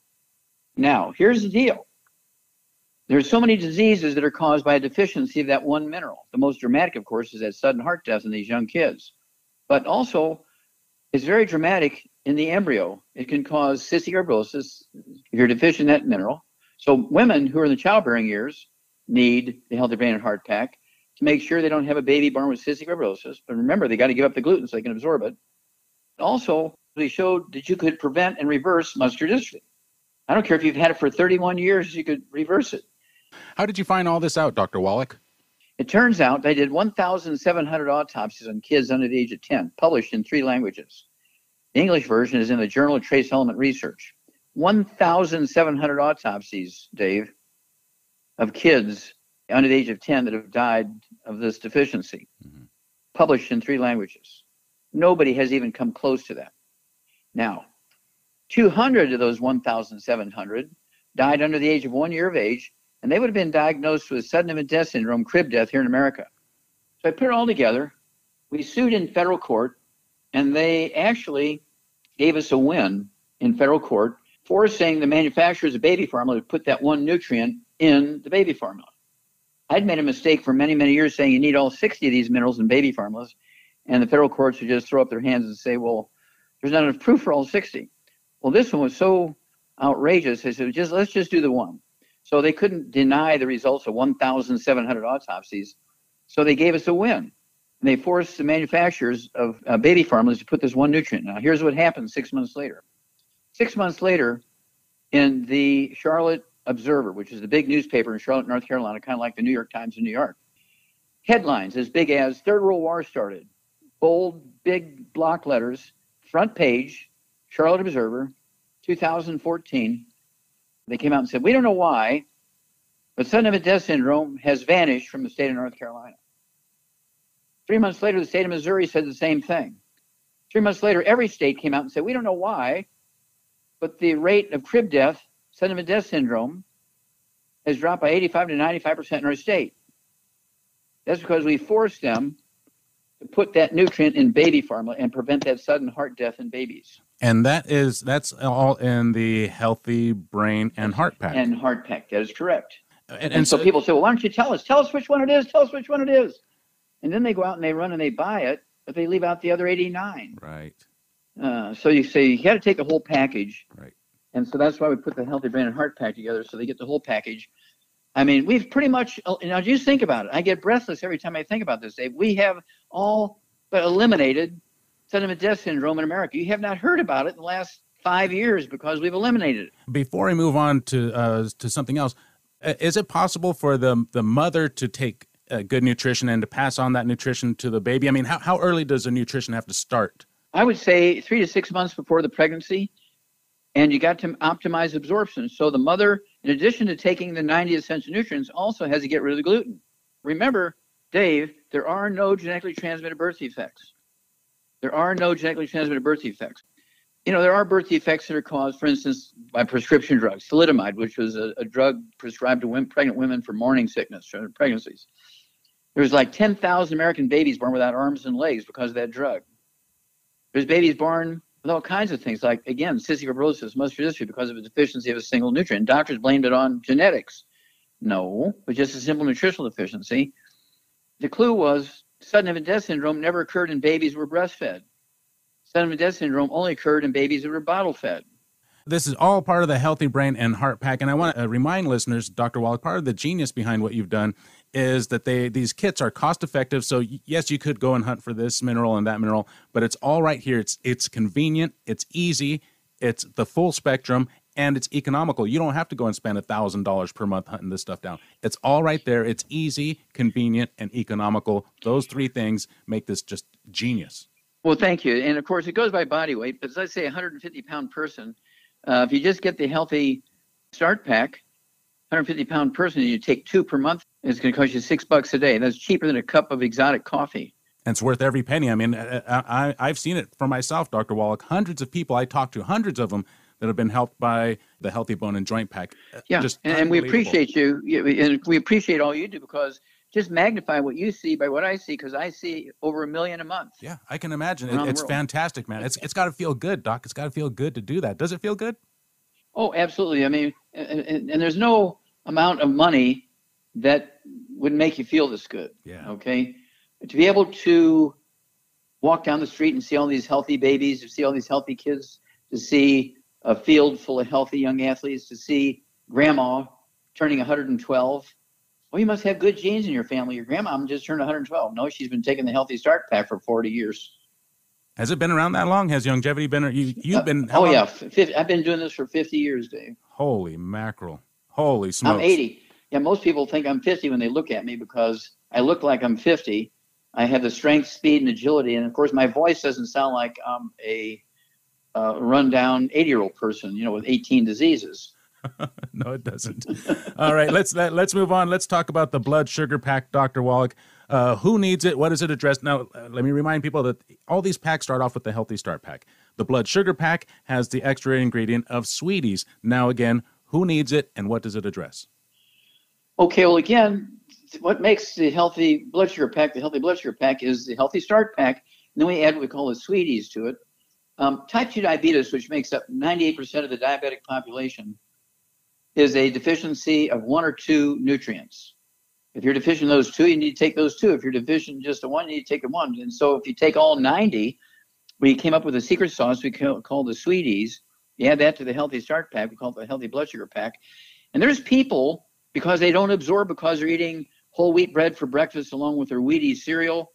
Now, here's the deal. There's so many diseases that are caused by a deficiency of that one mineral. The most dramatic, of course, is that sudden heart death in these young kids. But also, it's very dramatic in the embryo. It can cause cystic fibrosis if you're deficient in that mineral. So women who are in the childbearing years need the healthy brain and heart pack to make sure they don't have a baby born with cystic fibrosis. But remember, they got to give up the gluten so they can absorb it. Also, they showed that you could prevent and reverse muscular dystrophy. I don't care if you've had it for 31 years, you could reverse it. How did you find all this out, Dr. Wallach? It turns out they did 1,700 autopsies on kids under the age of 10, published in three languages. The English version is in the Journal of Trace Element Research. 1,700 autopsies, Dave, of kids under the age of 10 that have died of this deficiency, mm-hmm. published in three languages. Nobody has even come close to that. Now, 200 of those 1,700 died under the age of one year of age, and they would have been diagnosed with sudden infant death syndrome, crib death, here in America. So I put it all together. We sued in federal court, and they actually gave us a win in federal court forcing the manufacturers of baby formula to put that one nutrient in the baby formula. I'd made a mistake for many, many years saying you need all 60 of these minerals in baby formulas, and the federal courts would just throw up their hands and say, well, there's not enough proof for all 60. Well, this one was so outrageous. They said, just let's just do the one. So they couldn't deny the results of 1,700 autopsies. So they gave us a win. And they forced the manufacturers of uh, baby formulas to put this one nutrient. Now, here's what happened six months later. Six months later, in the Charlotte Observer, which is the big newspaper in Charlotte, North Carolina, kind of like the New York Times in New York, headlines as big as Third World War started, bold, big block letters, front page, Charlotte Observer, 2014. They came out and said, We don't know why, but sudden infant death syndrome has vanished from the state of North Carolina. Three months later, the state of Missouri said the same thing. Three months later, every state came out and said, We don't know why, but the rate of crib death, sudden infant death syndrome, has dropped by 85 to 95% in our state. That's because we forced them to put that nutrient in baby formula and prevent that sudden heart death in babies. And that is that's all in the healthy brain and heart pack. And heart pack, that is correct. And, and, and so, so people say, well, why don't you tell us? Tell us which one it is. Tell us which one it is. And then they go out and they run and they buy it, but they leave out the other 89. Right. Uh, so you say you got to take the whole package. Right. And so that's why we put the healthy brain and heart pack together, so they get the whole package. I mean, we've pretty much uh, now just think about it. I get breathless every time I think about this, Dave. We have all but eliminated sudden infant death syndrome in America. You have not heard about it in the last five years because we've eliminated it. Before we move on to uh, to something else, uh, is it possible for the the mother to take uh, good nutrition and to pass on that nutrition to the baby? I mean, how, how early does the nutrition have to start? I would say three to six months before the pregnancy, and you got to optimize absorption. So the mother, in addition to taking the 90 essential nutrients, also has to get rid of the gluten. Remember, Dave, there are no genetically transmitted birth defects. There are no genetically transmitted birth defects. You know, there are birth defects that are caused, for instance, by prescription drugs. Thalidomide, which was a, a drug prescribed to women, pregnant women for morning sickness, during pregnancies. There's like 10,000 American babies born without arms and legs because of that drug. There's babies born with all kinds of things, like again, cystic fibrosis, muscular dystrophy, because of a deficiency of a single nutrient. Doctors blamed it on genetics. No, but just a simple nutritional deficiency. The clue was sudden infant death syndrome never occurred in babies who were breastfed. Sudden infant death syndrome only occurred in babies who were bottle fed. This is all part of the Healthy Brain and Heart Pack. And I want to uh, remind listeners, Dr. Wallach, part of the genius behind what you've done is that they these kits are cost effective. So yes, you could go and hunt for this mineral and that mineral, but it's all right here. It's it's convenient, it's easy, it's the full spectrum, and it's economical. You don't have to go and spend $1,000 per month hunting this stuff down. It's all right there. It's easy, convenient, and economical. Those three things make this just genius. Well, thank you. And of course, it goes by body weight, but let's say a 150 pound person, uh, if you just get the healthy start pack, 150 pound person, and you take two per month, it's going to cost you six bucks a day. That's cheaper than a cup of exotic coffee. And it's worth every penny. I mean, I, I, have seen it for myself, Dr. Wallach. Hundreds of people I talked to, hundreds of them that have been helped by the Healthy Bone and Joint Pack. Yeah, just and we appreciate you, and we appreciate all you do because just magnify what you see by what I see because I see over a million a month. Yeah, I can imagine. It, it's fantastic, man. It's it's got to feel good, Doc. It's got to feel good to do that. Does it feel good? Oh, absolutely. I mean, and, and, and there's no amount of money that would make you feel this good. Yeah. Okay. To be able to walk down the street and see all these healthy babies, to see all these healthy kids, to see a field full of healthy young athletes, to see grandma turning 112. Well, you must have good genes in your family. Your grandma just turned 112. No, she's been taking the Healthy Start Pack for 40 years. Has it been around that long? Has Youngevity been? You, you've been. Uh, oh long? yeah, 50, I've been doing this for 50 years, Dave. Holy mackerel! Holy smokes! I'm 80. Yeah, most people think I'm 50 when they look at me because I look like I'm 50. I have the strength, speed, and agility, and of course, my voice doesn't sound like I'm a uh, rundown 80 year old person, you know, with 18 diseases. [LAUGHS] no, it doesn't. All right, let's let, us let us move on. Let's talk about the blood sugar pack, Dr. Wallach. Uh, who needs it? What does it address? Now, uh, let me remind people that all these packs start off with the Healthy Start Pack. The blood sugar pack has the extra ingredient of sweeties. Now, again, who needs it and what does it address? Okay, well, again, what makes the healthy blood sugar pack the healthy blood sugar pack is the Healthy Start Pack. And then we add what we call the sweeties to it. Um, type 2 diabetes, which makes up 98% of the diabetic population, is a deficiency of one or two nutrients. If you're deficient in those two, you need to take those two. If you're deficient in just the one, you need to take the one. And so if you take all 90, we came up with a secret sauce we call, call the Sweeties. You add that to the Healthy Start Pack. We call it the Healthy Blood Sugar Pack. And there's people, because they don't absorb, because they're eating whole wheat bread for breakfast along with their Wheaties cereal,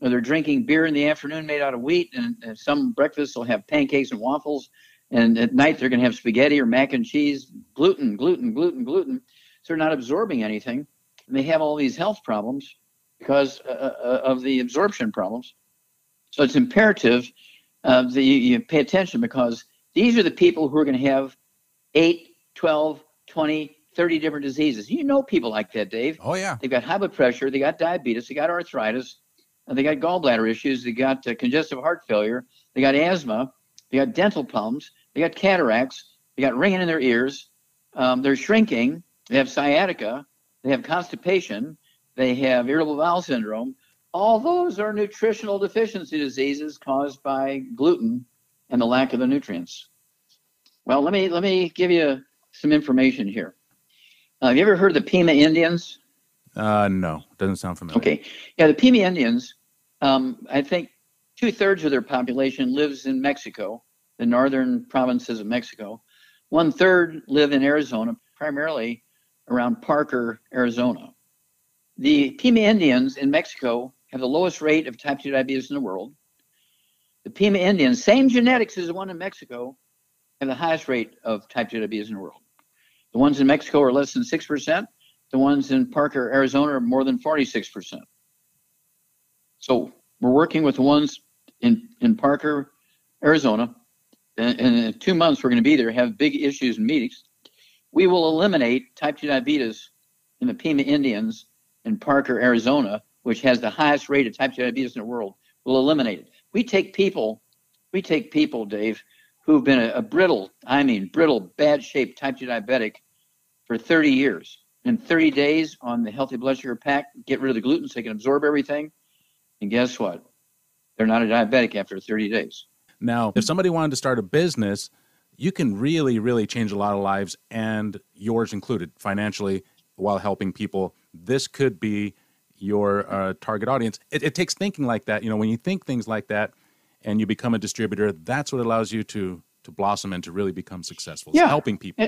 or they're drinking beer in the afternoon made out of wheat, and, and some breakfasts will have pancakes and waffles, and at night they're going to have spaghetti or mac and cheese, gluten, gluten, gluten, gluten. So they're not absorbing anything, and they have all these health problems because uh, uh, of the absorption problems. So it's imperative uh, that you, you pay attention because these are the people who are going to have 8, 12, 20, 30 different diseases. You know people like that, Dave. Oh, yeah. They've got high blood pressure, they got diabetes, they got arthritis, they got gallbladder issues, they got uh, congestive heart failure, they got asthma, they got dental problems, they got cataracts, they got ringing in their ears, um, they're shrinking, they have sciatica, they have constipation, they have irritable bowel syndrome. All those are nutritional deficiency diseases caused by gluten and the lack of the nutrients. Well, let me let me give you some information here. Uh, have you ever heard of the Pima Indians? Uh, no, doesn't sound familiar. Okay, yeah, the Pima Indians um, I think two thirds of their population lives in Mexico, the northern provinces of Mexico. One third live in Arizona, primarily around Parker, Arizona. The Pima Indians in Mexico have the lowest rate of type 2 diabetes in the world. The Pima Indians, same genetics as the one in Mexico, have the highest rate of type 2 diabetes in the world. The ones in Mexico are less than 6%. The ones in Parker, Arizona are more than 46%. So we're working with the ones in, in Parker, Arizona. And, in two months, we're going to be there, have big issues and meetings. We will eliminate type 2 diabetes in the Pima Indians in Parker, Arizona, which has the highest rate of type 2 diabetes in the world. We'll eliminate it. We take people, we take people, Dave, who've been a, a brittle, I mean, brittle, bad shaped type 2 diabetic for 30 years. In 30 days on the healthy blood sugar pack, get rid of the gluten so they can absorb everything and guess what? They're not a diabetic after 30 days. Now, if somebody wanted to start a business, you can really, really change a lot of lives, and yours included, financially, while helping people. This could be your uh, target audience. It, it, takes thinking like that. You know, when you think things like that, and you become a distributor, that's what allows you to to blossom and to really become successful. Yeah, helping people.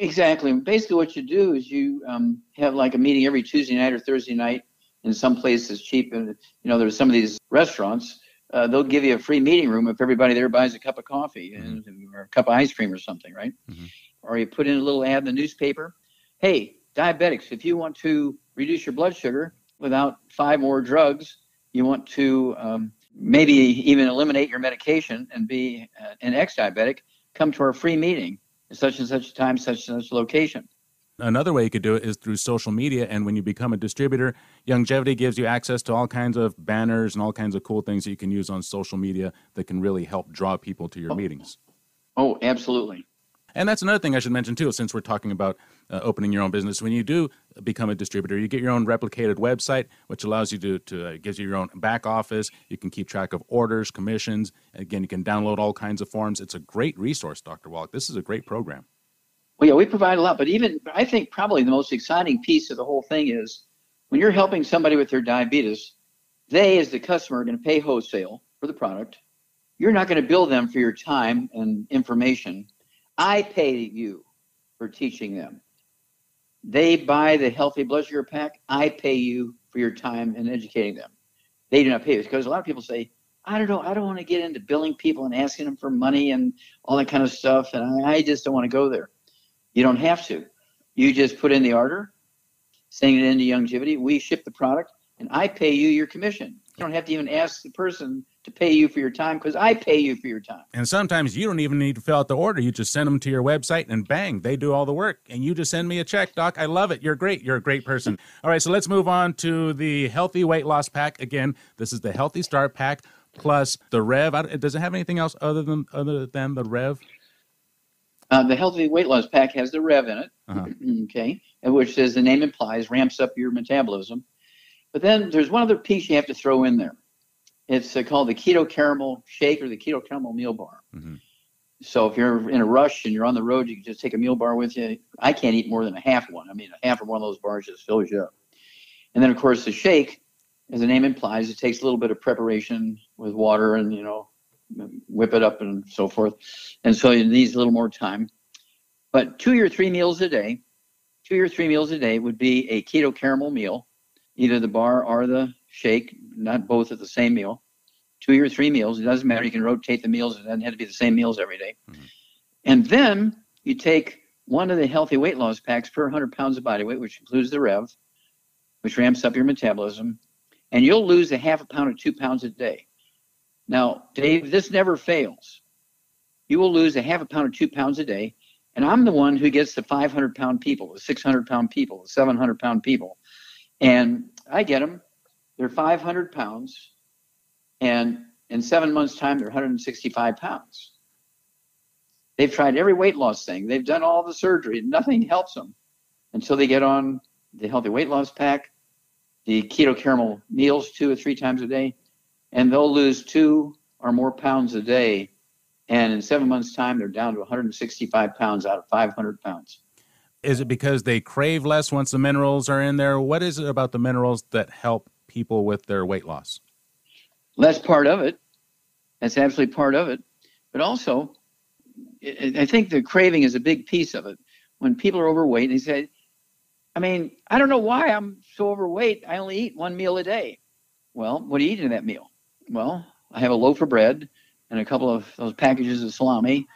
Exactly. Basically, what you do is you um, have like a meeting every Tuesday night or Thursday night in some places cheap. And you know, there's some of these restaurants uh, they'll give you a free meeting room if everybody there buys a cup of coffee and, or a cup of ice cream or something, right? Mhm. Or you put in a little ad in the newspaper. Hey, diabetics, if you want to reduce your blood sugar without five more drugs, you want to um, maybe even eliminate your medication and be uh, an ex-diabetic, come to our free meeting at such and such time, such and such location. Another way you could do it is through social media. And when you become a distributor, Youngevity gives you access to all kinds of banners and all kinds of cool things that you can use on social media that can really help draw people to your oh. meetings. Oh, absolutely. And that's another thing I should mention too, since we're talking about uh, opening your own business. When you do become a distributor, you get your own replicated website, which allows you to, to uh, gives you your own back office. You can keep track of orders, commissions. Again, you can download all kinds of forms. It's a great resource, Dr. Wallach. This is a great program. Well, yeah, we provide a lot, but even I think probably the most exciting piece of the whole thing is when you're helping somebody with their diabetes, they, as the customer, are going to pay wholesale for the product. You're not going to bill them for your time and information. I pay you for teaching them. They buy the healthy blood sugar pack. I pay you for your time in educating them. They do not pay us because a lot of people say, I don't know, I don't want to get into billing people and asking them for money and all that kind of stuff. And I, I just don't want to go there. You don't have to. You just put in the order, send it into Youngevity. We ship the product, and I pay you your commission. You don't have to even ask the person to pay you for your time because I pay you for your time. And sometimes you don't even need to fill out the order. You just send them to your website and bang, they do all the work. And you just send me a check, Doc. I love it. You're great. You're a great person. [LAUGHS] All right, so let's move on to the Healthy Weight Loss Pack. Again, this is the Healthy Start Pack plus the Rev. Does it have anything else other than other than the Rev? Uh, the healthy weight loss pack has the Rev in it, Uh-huh. [CLEARS THROAT] okay, which, as the name implies, ramps up your metabolism. But then there's one other piece you have to throw in there. It's uh, called the keto caramel shake or the keto caramel meal bar. Mhm. So if you're in a rush and you're on the road, you can just take a meal bar with you. I can't eat more than a half one. I mean, a half of one of those bars just fills you up. And then, of course, the shake, as the name implies, it takes a little bit of preparation with water and you know, whip it up and so forth. And so it needs a little more time. But two or three meals a day, two or three meals a day would be a keto caramel meal, either the bar or the shake, not both at the same meal. Two or three meals, it doesn't matter. You can rotate the meals. It doesn't have to be the same meals every day. Mhm. And then you take one of the healthy weight loss packs per 100 pounds of body weight, which includes the Rev, which ramps up your metabolism, and you'll lose a half a pound or two pounds a day. Now, Dave, this never fails. You will lose a half a pound or two pounds a day. And I'm the one who gets the 500 pound people, the 600 pound people, the 700 pound people. And I get them. They're 500 pounds. And in seven months' time, they're 165 pounds. They've tried every weight loss thing, they've done all the surgery. Nothing helps them until they get on the healthy weight loss pack, the keto caramel meals two or three times a day, and they'll lose two or more pounds a day. And in seven months' time, they're down to 165 pounds out of 500 pounds. Is it because they crave less once the minerals are in there? What is it about the minerals that help people with their weight loss? That's part of it. That's absolutely part of it. But also, I think the craving is a big piece of it. When people are overweight, they say, I mean, I don't know why I'm so overweight. I only eat one meal a day. Well, what do you eat in that meal? Well, I have a loaf of bread and a couple of those packages of salami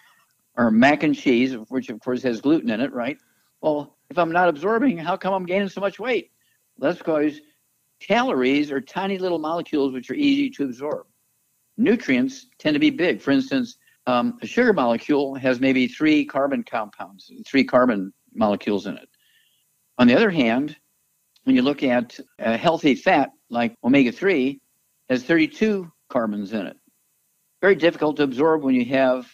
or mac and cheese, which of course has gluten in it, right? Well, if I'm not absorbing, how come I'm gaining so much weight? That's because calories are tiny little molecules which are easy to absorb. Nutrients tend to be big. For instance, um, a sugar molecule has maybe three carbon compounds, three carbon molecules in it. On the other hand, when you look at a healthy fat like omega 3, has 32 carbons in it. Very difficult to absorb when you have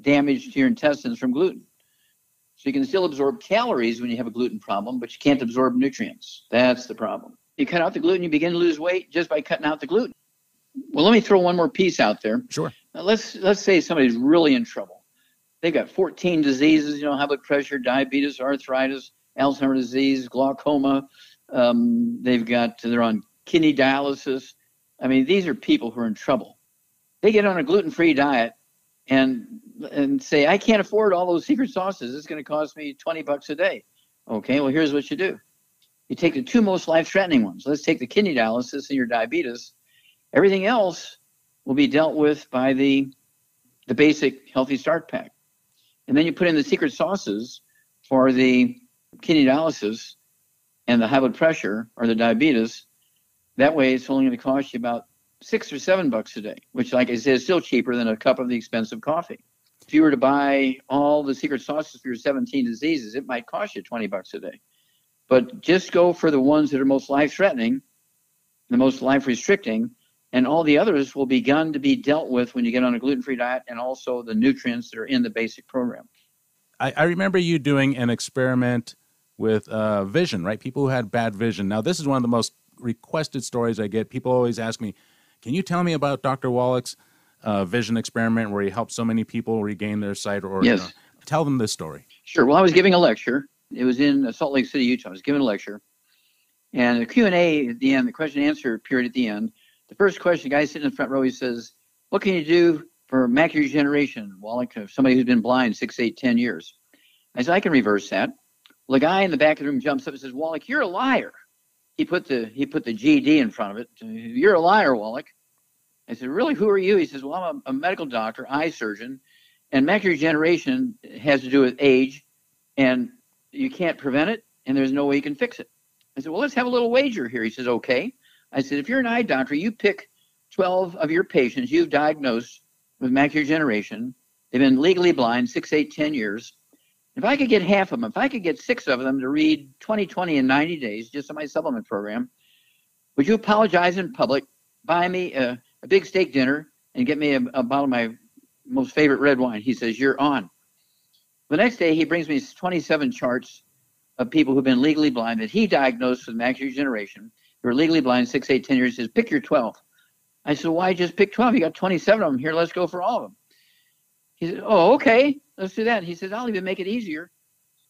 damage to your intestines from gluten. So you can still absorb calories when you have a gluten problem, but you can't absorb nutrients. That's the problem. You cut out the gluten, you begin to lose weight just by cutting out the gluten. Well, let me throw one more piece out there. Sure. Now, let's let's say somebody's really in trouble. They've got 14 diseases, you know, high blood pressure, diabetes, arthritis, Alzheimer's disease, glaucoma. Um, they've got they're on kidney dialysis. I mean, these are people who are in trouble. They get on a gluten-free diet and and say, I can't afford all those secret sauces. It's going to cost me 20 bucks a day. Okay, well, here's what you do. You take the two most life-threatening ones. Let's take the kidney dialysis and your diabetes. Everything else will be dealt with by the the basic healthy start pack. And then you put in the secret sauces for the kidney dialysis and the high blood pressure or the diabetes. That way, it's only going to cost you about six or seven bucks a day, which, like I said, is still cheaper than a cup of the expensive coffee. If you were to buy all the secret sauces for your 17 diseases, it might cost you 20 bucks a day. But just go for the ones that are most life threatening, the most life restricting, and all the others will begun to be dealt with when you get on a gluten free diet and also the nutrients that are in the basic program. I, I remember you doing an experiment with uh, vision, right? People who had bad vision. Now, this is one of the most requested stories I get. People always ask me, Can you tell me about Dr. Wallach's uh, vision experiment where he helped so many people regain their sight? Or yes. You know, tell them this story. Sure. Well, I was giving a lecture. It was in Salt Lake City, Utah. I was giving a lecture. And the Q&A at the end, the question and answer period at the end, the first question, the guy sitting in the front row, he says, what can you do for macular degeneration? Like somebody who's been blind six, eight, ten years. I said, I can reverse that. Well, the guy in the back of the room jumps up and says, Wallach, you're a liar. He put the he put the GD in front of it. You're a liar, Wallach. I said, really, who are you? He says, well, I'm a, a medical doctor, eye surgeon, and macular degeneration has to do with age, and you can't prevent it, and there's no way you can fix it. I said, well, let's have a little wager here. He says, okay. I said, if you're an eye doctor, you pick 12 of your patients you've diagnosed with macular degeneration. They've been legally blind six, eight, ten years. If I could get half of them, if I could get six of them to read 2020 in 90 days, just on my supplement program, would you apologize in public, buy me a, a big steak dinner, and get me a, a bottle of my most favorite red wine? He says, You're on. The next day, he brings me 27 charts of people who've been legally blind that he diagnosed with macular degeneration. They were legally blind six, eight, 10 years. He says, Pick your 12. I said, Why just pick 12? You got 27 of them here. Let's go for all of them. He said, Oh, okay. Let's do that. He says, I'll even make it easier.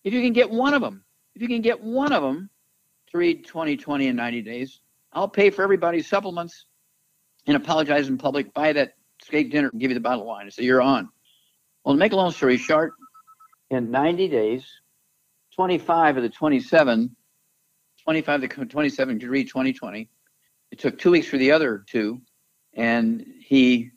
If you can get one of them, if you can get one of them to read 20, 20, and 90 days, I'll pay for everybody's supplements and apologize in public, buy that steak dinner, and give you the bottle of wine. I say, You're on. Well, to make a long story short, in 90 days, 25 of the 27, 25 of the 27 could read 2020. It took two weeks for the other two, and he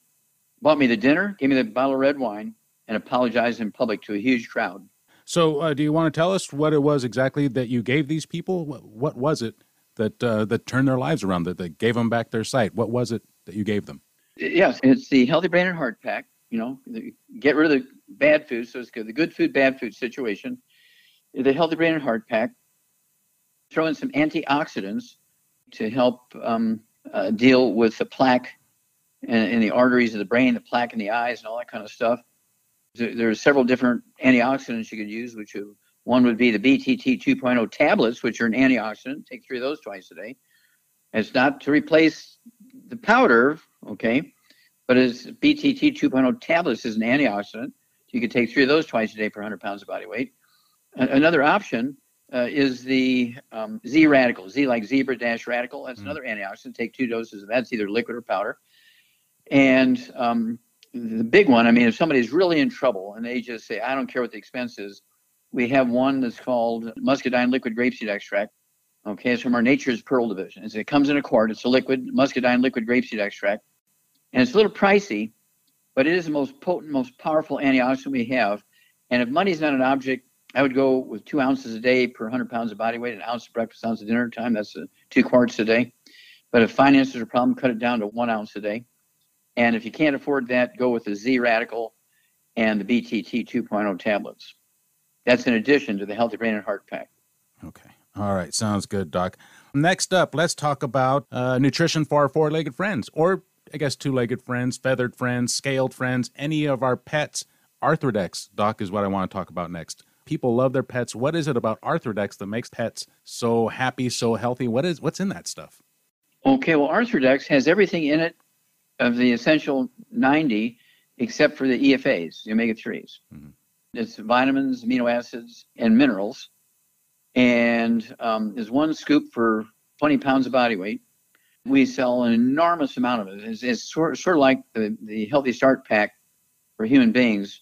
bought me the dinner, gave me the bottle of red wine, and apologized in public to a huge crowd. So, uh, do you want to tell us what it was exactly that you gave these people? What, what was it that uh, that turned their lives around? That, that gave them back their sight? What was it that you gave them? Yes, it's the Healthy Brain and Heart Pack. You know, get rid of the bad food, so it's good. The good food, bad food situation. The Healthy Brain and Heart Pack. Throw in some antioxidants to help um, uh, deal with the plaque in, in, the arteries of the brain, the plaque in the eyes, and all that kind of stuff. There, are several different antioxidants you could use, which you, one would be the BTT 2.0 tablets, which are an antioxidant. Take three of those twice a day. It's not to replace the powder, okay, but it's BTT 2.0 tablets is an antioxidant. You could take three of those twice a day for 100 pounds of body weight. Another option uh, is the um, Z radical, Z like zebra dash radical. That's mm. another antioxidant. Take two doses of that. It's either liquid or powder. And um, the big one, I mean, if somebody's really in trouble and they just say, I don't care what the expense is, we have one that's called muscadine liquid grapeseed extract. Okay, it's from our Nature's Pearl division. It comes in a quart. It's a liquid muscadine liquid grapeseed extract, and it's a little pricey, but it is the most potent, most powerful antioxidant we have. And if money's not an object, I would go with two ounces a day per 100 pounds of body weight, an ounce of breakfast, ounce of dinner time. That's a, two quarts a day. But if finances are a problem, cut it down to one ounce a day. And if you can't afford that, go with the Z Radical and the BTT 2.0 tablets. That's in addition to the Healthy Brain and Heart Pack. Okay. All right. Sounds good, Doc. Next up, let's talk about uh, nutrition for our four legged friends, or I guess two legged friends, feathered friends, scaled friends, any of our pets. Arthrodex, Doc, is what I want to talk about next. People love their pets. What is it about Arthrodex that makes pets so happy, so healthy? What is what's in that stuff? Okay, well, Arthrodex has everything in it of the essential 90 except for the EFAs, the omega 3s. Mm-hmm. It's vitamins, amino acids, and minerals. And um, there's one scoop for 20 pounds of body weight. We sell an enormous amount of it. It's, it's sort, sort of like the, the Healthy Start Pack for human beings.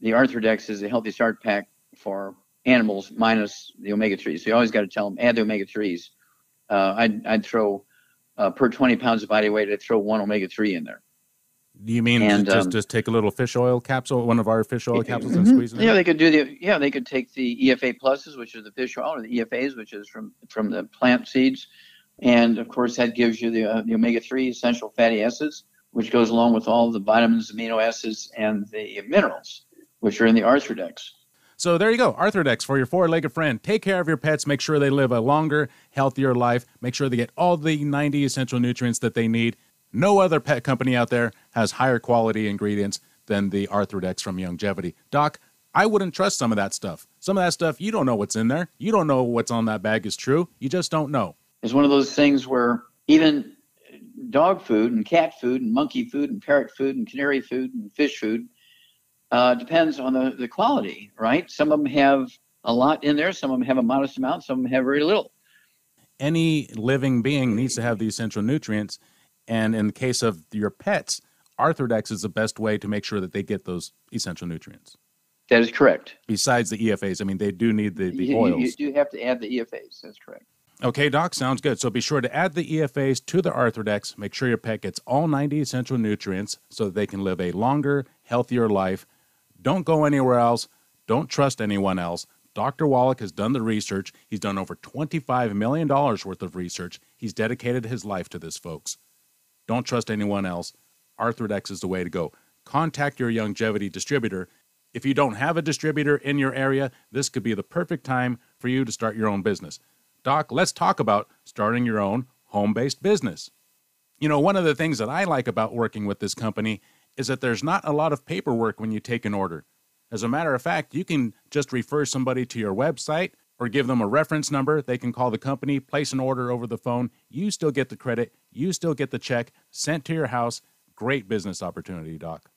The Arthrodex is a Healthy Start Pack for animals minus the omega 3s. So you always got to tell them, add the omega 3s. Uh, I'd, I'd throw uh, per 20 pounds of body weight, I'd throw one omega 3 in there. Do you mean And, just um, just take a little fish oil capsule, one of our fish oil capsules, and Mhm. squeeze it? in? Yeah, they could do the yeah they could take the EFA pluses, which is the fish oil, or the EFAs, which is from from the plant seeds, and of course that gives you the, uh, the omega three essential fatty acids, which goes along with all the vitamins, amino acids, and the minerals, which are in the Arthrodex. So there you go, Arthrodex for your four-legged friend. Take care of your pets. Make sure they live a longer, healthier life. Make sure they get all the 90 essential nutrients that they need. No other pet company out there has higher quality ingredients than the Arthrodex from Youngevity. Doc, I wouldn't trust some of that stuff. Some of that stuff, you don't know what's in there. You don't know what's on that bag is true. You just don't know. It's one of those things where even dog food and cat food and monkey food and parrot food and canary food and fish food uh, depends on the, the quality, right? Some of them have a lot in there, some of them have a modest amount, some of them have very little. Any living being needs to have the essential nutrients. And in the case of your pets, Arthrodex is the best way to make sure that they get those essential nutrients. That is correct. Besides the EFAs, I mean, they do need the, the you- oils. you do have to add the EFAs. That's correct. Okay, Doc, sounds good. So be sure to add the EFAs to the Arthrodex. Make sure your pet gets all 90 essential nutrients so that they can live a longer, healthier life. Don't go anywhere else. Don't trust anyone else. Dr. Wallach has done the research. He's done over $25 million worth of research. He's dedicated his life to this, folks. Don't trust anyone else. Arthrodex is the way to go. Contact your Youngevity distributor. If you don't have a distributor in your area, this could be the perfect time for you to start your own business. Doc, let's talk about starting your own home based business. You know, one of the things that I like about working with this company is that there's not a lot of paperwork when you take an order. As a matter of fact, you can just refer somebody to your website or give them a reference number. They can call the company, place an order over the phone. You still get the credit, you still get the check sent to your house. Great business opportunity, Doc.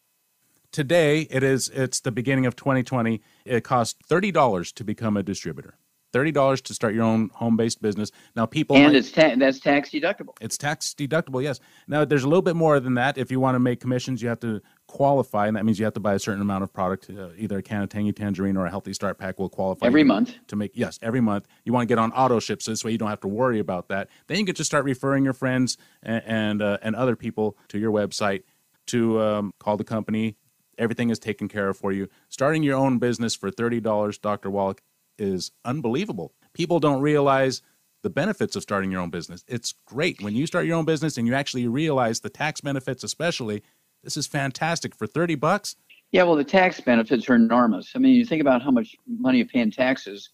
Today, it is it's the beginning of 2020. It costs $30 to become a distributor. $30 to start your own home-based business. Now people And might- it's ta- that's tax deductible. it's tax deductible, yes. Now, there's a little bit more than that. If you want to make commissions, you have to qualify, and that means you have to buy a certain amount of product. Uh, either a can of Tangy Tangerine or a Healthy Start Pack will qualify Every month. to make. Yes, every month. You want to get on auto ship, so this way you don't have to worry about that. Then you can just start referring your friends and and, uh, and other people to your website to um, call the company. Everything is taken care of for you. Starting your own business for thirty dollars, Dr. Wallach, is unbelievable. People don't realize the benefits of starting your own business. It's great when you start your own business and you actually realize the tax benefits, especially. This is fantastic for thirty bucks. Yeah, well, the tax benefits are enormous. I mean, you think about how much money you pay in taxes.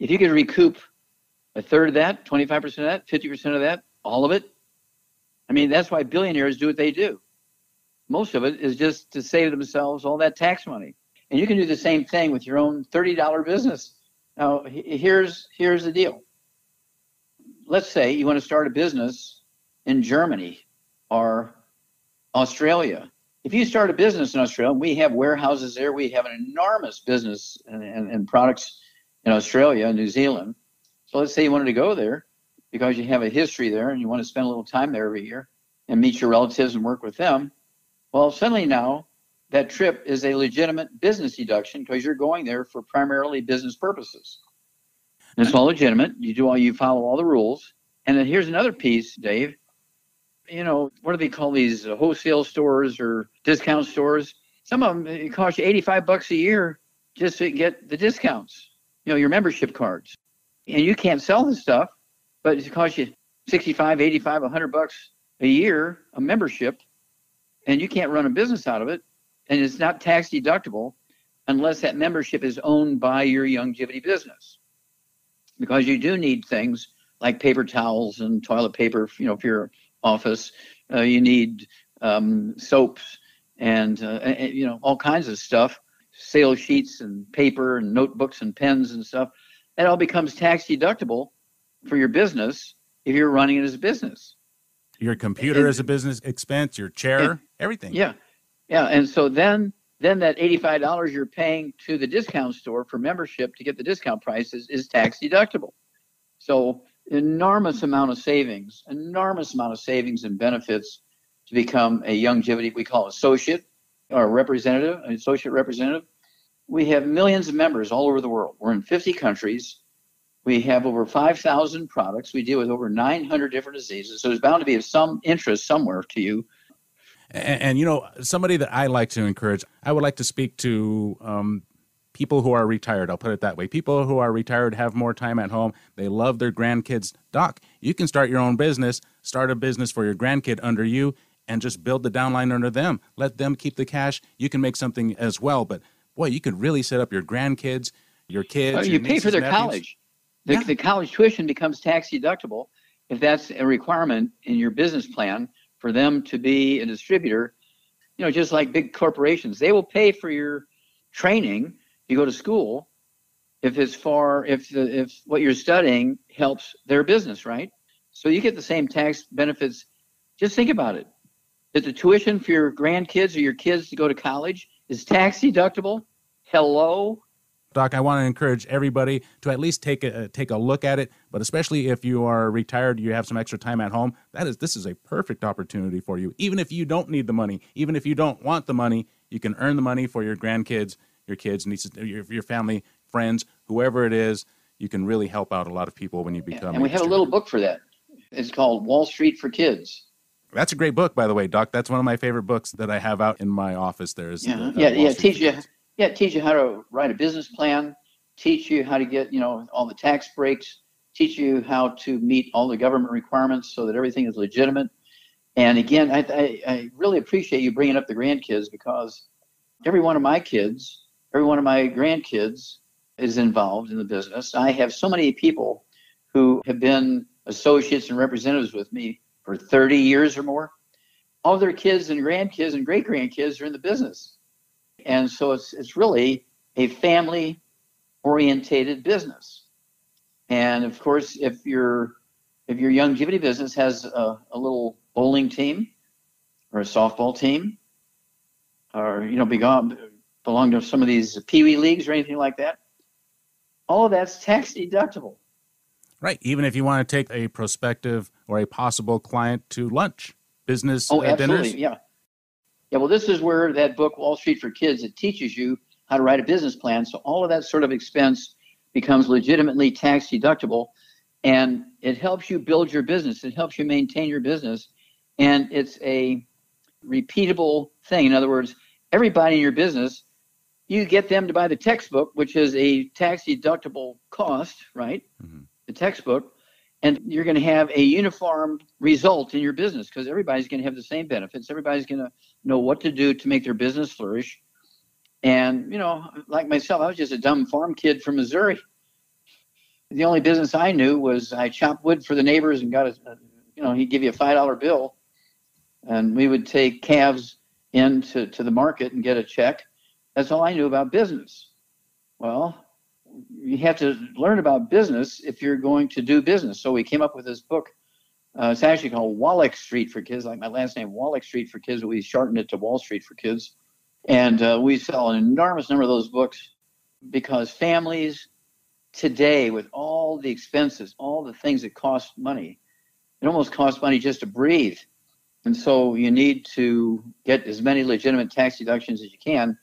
If you could recoup a third of that, 25% of that, 50% of that, all of it, I mean, that's why billionaires do what they do. Most of it is just to save themselves all that tax money. And you can do the same thing with your own $30 business. Now, here's here's the deal. Let's say you want to start a business in Germany or Australia. If you start a business in Australia, we have warehouses there. We have an enormous business and, and, and products in Australia and New Zealand. So let's say you wanted to go there because you have a history there and you want to spend a little time there every year and meet your relatives and work with them. Well, suddenly now that trip is a legitimate business deduction because you're going there for primarily business purposes. And it's all legitimate. You do all you follow all the rules. And then here's another piece, Dave you know, what do they call these uh, wholesale stores or discount stores? Some of them it cost you 85 bucks a year just to get the discounts, you know, your membership cards. And you can't sell this stuff, but it costs you 65, 85, 100 bucks a year, a membership, and you can't run a business out of it. And it's not tax deductible unless that membership is owned by your Youngevity business. Because you do need things like paper towels and toilet paper, you know, for your office. Uh, you need um, soaps and, uh, and, you know all kinds of stuff, sales sheets and paper and notebooks and pens and stuff. That all becomes tax deductible for your business if you're running it as a business. Your computer is a business expense, your chair, everything. Yeah, yeah. And so then then that eighty-five dollars you're paying to the discount store for membership to get the discount prices is tax deductible. So enormous amount of savings, enormous amount of savings and benefits to become a Youngevity we call associate or representative, an associate representative. We have millions of members all over the world. We're in 50 countries. We have over 5,000 products. We deal with over 900 different diseases. So there's bound to be of some interest somewhere to you. And, and, you know, somebody that I like to encourage, I would like to speak to um, people who are retired. I'll put it that way. People who are retired have more time at home. They love their grandkids. Doc, you can start your own business, start a business for your grandkid under you, and just build the downline under them. Let them keep the cash. You can make something as well. But boy, you could really set up your grandkids, your kids. Well, you pay for their nephews. college. The, Yeah. the college tuition becomes tax deductible if that's a requirement in your business plan for them to be a distributor. You know, just like big corporations, they will pay for your training. You go to school if it's far if the if what you're studying helps their business, right? So you get the same tax benefits. Just think about it. That the tuition for your grandkids or your kids to go to college is tax deductible. Hello, Doc, I want to encourage everybody to at least take a take a look at it. But especially if you are retired, you have some extra time at home. That is, this is a perfect opportunity for you. Even if you don't need the money, even if you don't want the money, you can earn the money for your grandkids, your kids, nieces, your, your family, friends, whoever it is. You can really help out a lot of people when you become. and we have a little book for that. It's called Wall Street for Kids. That's a great book, by the way, Doc. That's one of my favorite books that I have out in my office. There is. Yeah, the, uh, yeah, Wall yeah. Street Teach you. Yeah, teach you how to write a business plan. Teach you how to get, you know, all the tax breaks. Teach you how to meet all the government requirements so that everything is legitimate. And again, I, I, I really appreciate you bringing up the grandkids because every one of my kids, every one of my grandkids is involved in the business. I have so many people who have been associates and representatives with me for 30 years or more. All their kids and grandkids and great grandkids are in the business. And so it's, it's really a family orientated business. And of course, if your if your Youngevity business has a, a little bowling team or a softball team, or you know, belong, belong to some of these pee wee leagues or anything like that, all of that's tax deductible. Right. Even if you want to take a prospective or a possible client to lunch, business Oh, uh, absolutely, dinners. yeah, yeah. Well, this is where that book Wall Street for Kids it teaches you how to write a business plan. So all of that sort of expense becomes legitimately tax deductible, and it helps you build your business. It helps you maintain your business, and it's a repeatable thing. In other words, everybody in your business, you get them to buy the textbook, which is a tax deductible cost, right? Mhm. The textbook, and you're going to have a uniform result in your business because everybody's going to have the same benefits. Everybody's going to know what to do to make their business flourish. And you know, like myself, I was just a dumb farm kid from Missouri. The only business I knew was I chopped wood for the neighbors and got a, you know, he'd give you a five dollar bill, and we would take calves into to the market and get a check. That's all I knew about business. Well, you have to learn about business if you're going to do business. So we came up with this book. Uh, it's actually called Wallach Street for Kids, like my last name, Wallach Street for Kids. We shortened it to Wall Street for Kids, and uh, we sell an enormous number of those books because families today, with all the expenses, all the things that cost money, it almost costs money just to breathe. And so you need to get as many legitimate tax deductions as you can.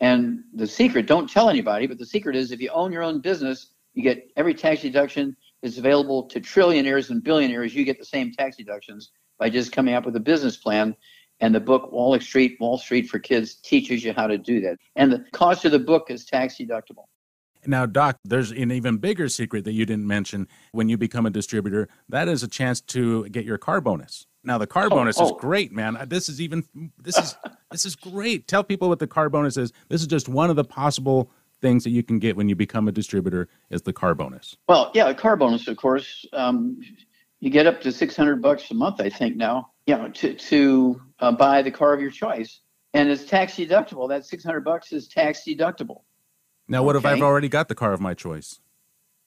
And the secret, don't tell anybody, but the secret is if you own your own business, you get every tax deduction that's available to trillionaires and billionaires. You get the same tax deductions by just coming up with a business plan. And the book Wall Street, Wall Street for Kids teaches you how to do that. And the cost of the book is tax deductible. Now, Doc, there's an even bigger secret that you didn't mention when you become a distributor. That is a chance to get your car bonus. Now, the car Oh, bonus is oh. great, man. This is even this is [LAUGHS] this is great. Tell people what the car bonus is. This is just one of the possible things that you can get when you become a distributor is the car bonus. Well, yeah, a car bonus, of course. Um, you get up to 600 bucks a month, I think now, you know, to, to uh, buy the car of your choice. And it's tax deductible. That 600 bucks is tax deductible. Now, what if I've already got the car of my choice?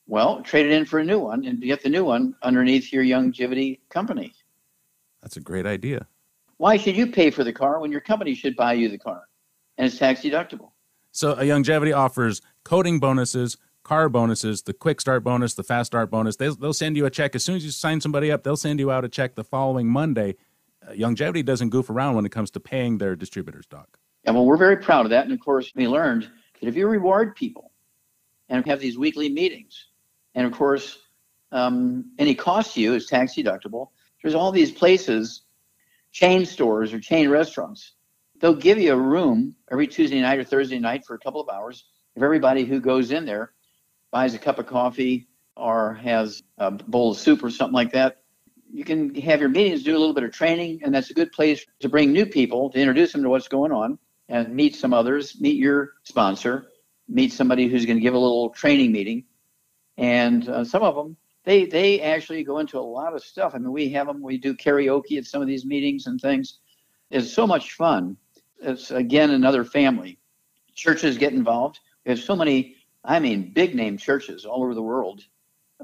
Well, trade it in for a new one and get the new one underneath your Youngevity company. That's a great idea. Why should you pay for the car when your company should buy you the car? And it's tax deductible. So, a Youngevity offers coding bonuses, car bonuses, the quick start bonus, the fast start bonus. They'll, they'll send you a check as soon as you sign somebody up. They'll send you out a check the following Monday. Uh, Youngevity doesn't goof around when it comes to paying their distributors, Doc. And well, we're very proud of that. And of course, we learned that if you reward people and have these weekly meetings, and of course, um, any cost to you is tax deductible. There's all these places. chain stores or chain restaurants. They'll give you a room every Tuesday night or Thursday night for a couple of hours. If everybody who goes in there buys a cup of coffee or has a bowl of soup or something like that, you can have your meetings, do a little bit of training, and that's a good place to bring new people to introduce them to what's going on and meet some others, meet your sponsor, meet somebody who's going to give a little training meeting. And uh, some of them, they they actually go into a lot of stuff. I mean, we have them. We do karaoke at some of these meetings and things. It's so much fun. It's again another family. Churches get involved. We have so many. I mean, big name churches all over the world,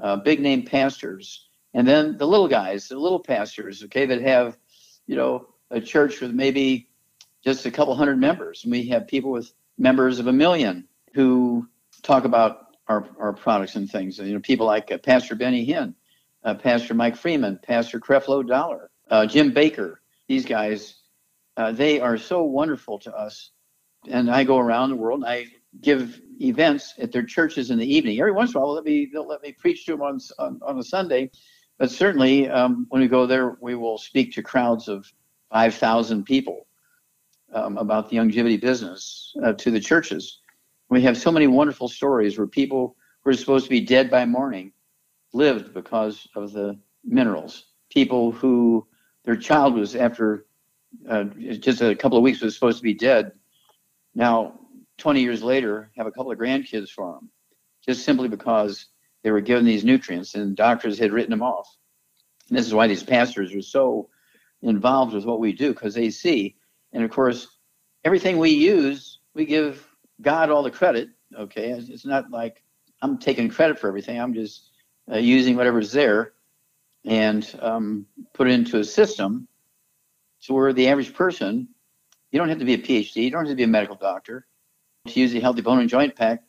uh, big name pastors, and then the little guys, the little pastors, okay, that have, you know, a church with maybe just a couple hundred members. And we have people with members of a million who talk about our, our products and things. And, You know, people like uh, Pastor Benny Hinn, uh, Pastor Mike Freeman, Pastor Creflo Dollar, uh, Jim Bakker. These guys, uh, they are so wonderful to us. And I go around the world and I give events at their churches in the evening. Every once in a while, let me, they'll let me preach to them on, on, on a Sunday. But certainly, um, when we go there, we will speak to crowds of 5,000 people um, about the Youngevity business uh, to the churches. We have so many wonderful stories where people who are supposed to be dead by morning lived because of the minerals. People who their child was after uh, just a couple of weeks was supposed to be dead. Now, 20 years later, have a couple of grandkids for them, just simply because they were given these nutrients and doctors had written them off. And this is why these pastors are so involved with what we do because they see and of course, everything we use, we give God all the credit. Okay, it's not like I'm taking credit for everything. I'm just uh, using whatever's there and um, put it into a system. So where the average person, you don't have to be a PhD, you don't have to be a medical doctor to use a healthy bone and joint pack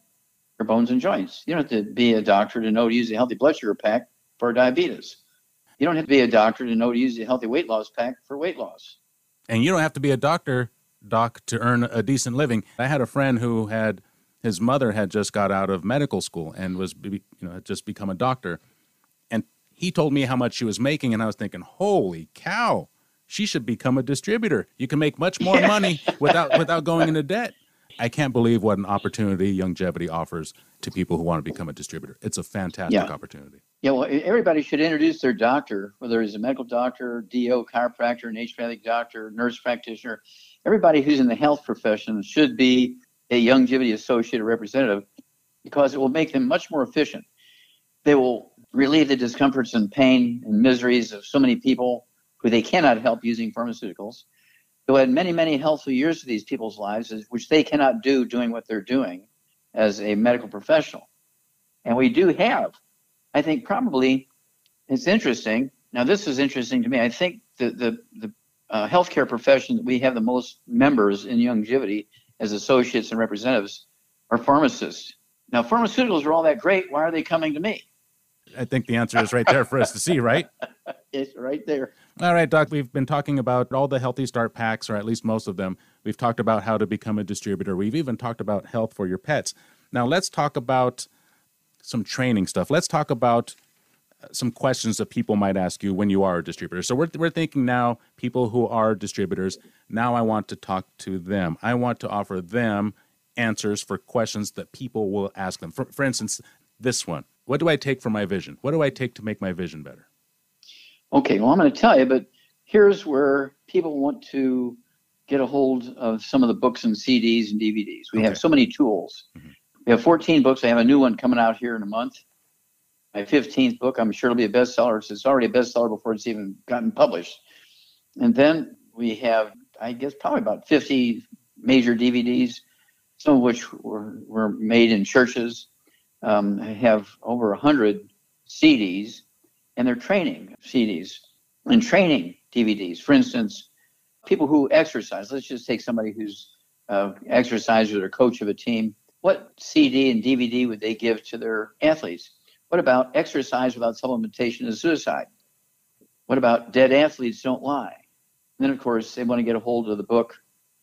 for bones and joints. You don't have to be a doctor to know to use a healthy blood sugar pack for diabetes. You don't have to be a doctor to know to use a healthy weight loss pack for weight loss and you don't have to be a doctor, doc, to earn a decent living. I had a friend who had his mother had just got out of medical school and was you know had just become a doctor, and he told me how much she was making, and I was thinking, holy cow, she should become a distributor. You can make much more [LAUGHS] money without without going into debt. I can't believe what an opportunity Youngevity offers to people who want to become a distributor. It's a fantastic yeah. opportunity. Yeah, well, everybody should introduce their doctor, whether he's a medical doctor, DO, chiropractor, naturopathic doctor, nurse practitioner. Everybody who's in the health profession should be a Youngevity associate representative because it will make them much more efficient. They will relieve the discomforts and pain and miseries of so many people who they cannot help using pharmaceuticals. They'll add many, many healthful years to these people's lives, which they cannot do doing what they're doing as a medical professional. And we do have I think probably it's interesting. Now, this is interesting to me. I think the the the uh, healthcare profession that we have the most members in Youngevity as associates and representatives are pharmacists. Now, pharmaceuticals are all that great. Why are they coming to me? I think the answer is right there for us to see, right? [LAUGHS] it's right there. All right, Doc, we've been talking about all the Healthy Start packs, or at least most of them. We've talked about how to become a distributor. We've even talked about health for your pets. Now, let's talk about some training stuff. Let's talk about some questions that people might ask you when you are a distributor. So we're, we're thinking now, people who are distributors, now I want to talk to them. I want to offer them answers for questions that people will ask them. For, for instance, this one What do I take for my vision? What do I take to make my vision better? Okay, well, I'm going to tell you, but here's where people want to get a hold of some of the books and CDs and DVDs. We okay. have so many tools. Mm-hmm. We have 14 books. I have a new one coming out here in a month. My 15th book, I'm sure it'll be a bestseller. It's already a bestseller before it's even gotten published. And then we have, I guess, probably about 50 major DVDs, some of which were, were made in churches. Um, I have over 100 CDs, and they're training CDs and training DVDs. For instance, people who exercise, let's just take somebody who's uh, exerciser or coach of a team what CD and DVD would they give to their athletes? What about exercise without supplementation is suicide? What about dead athletes don't lie? And then, of course, they want to get a hold of the book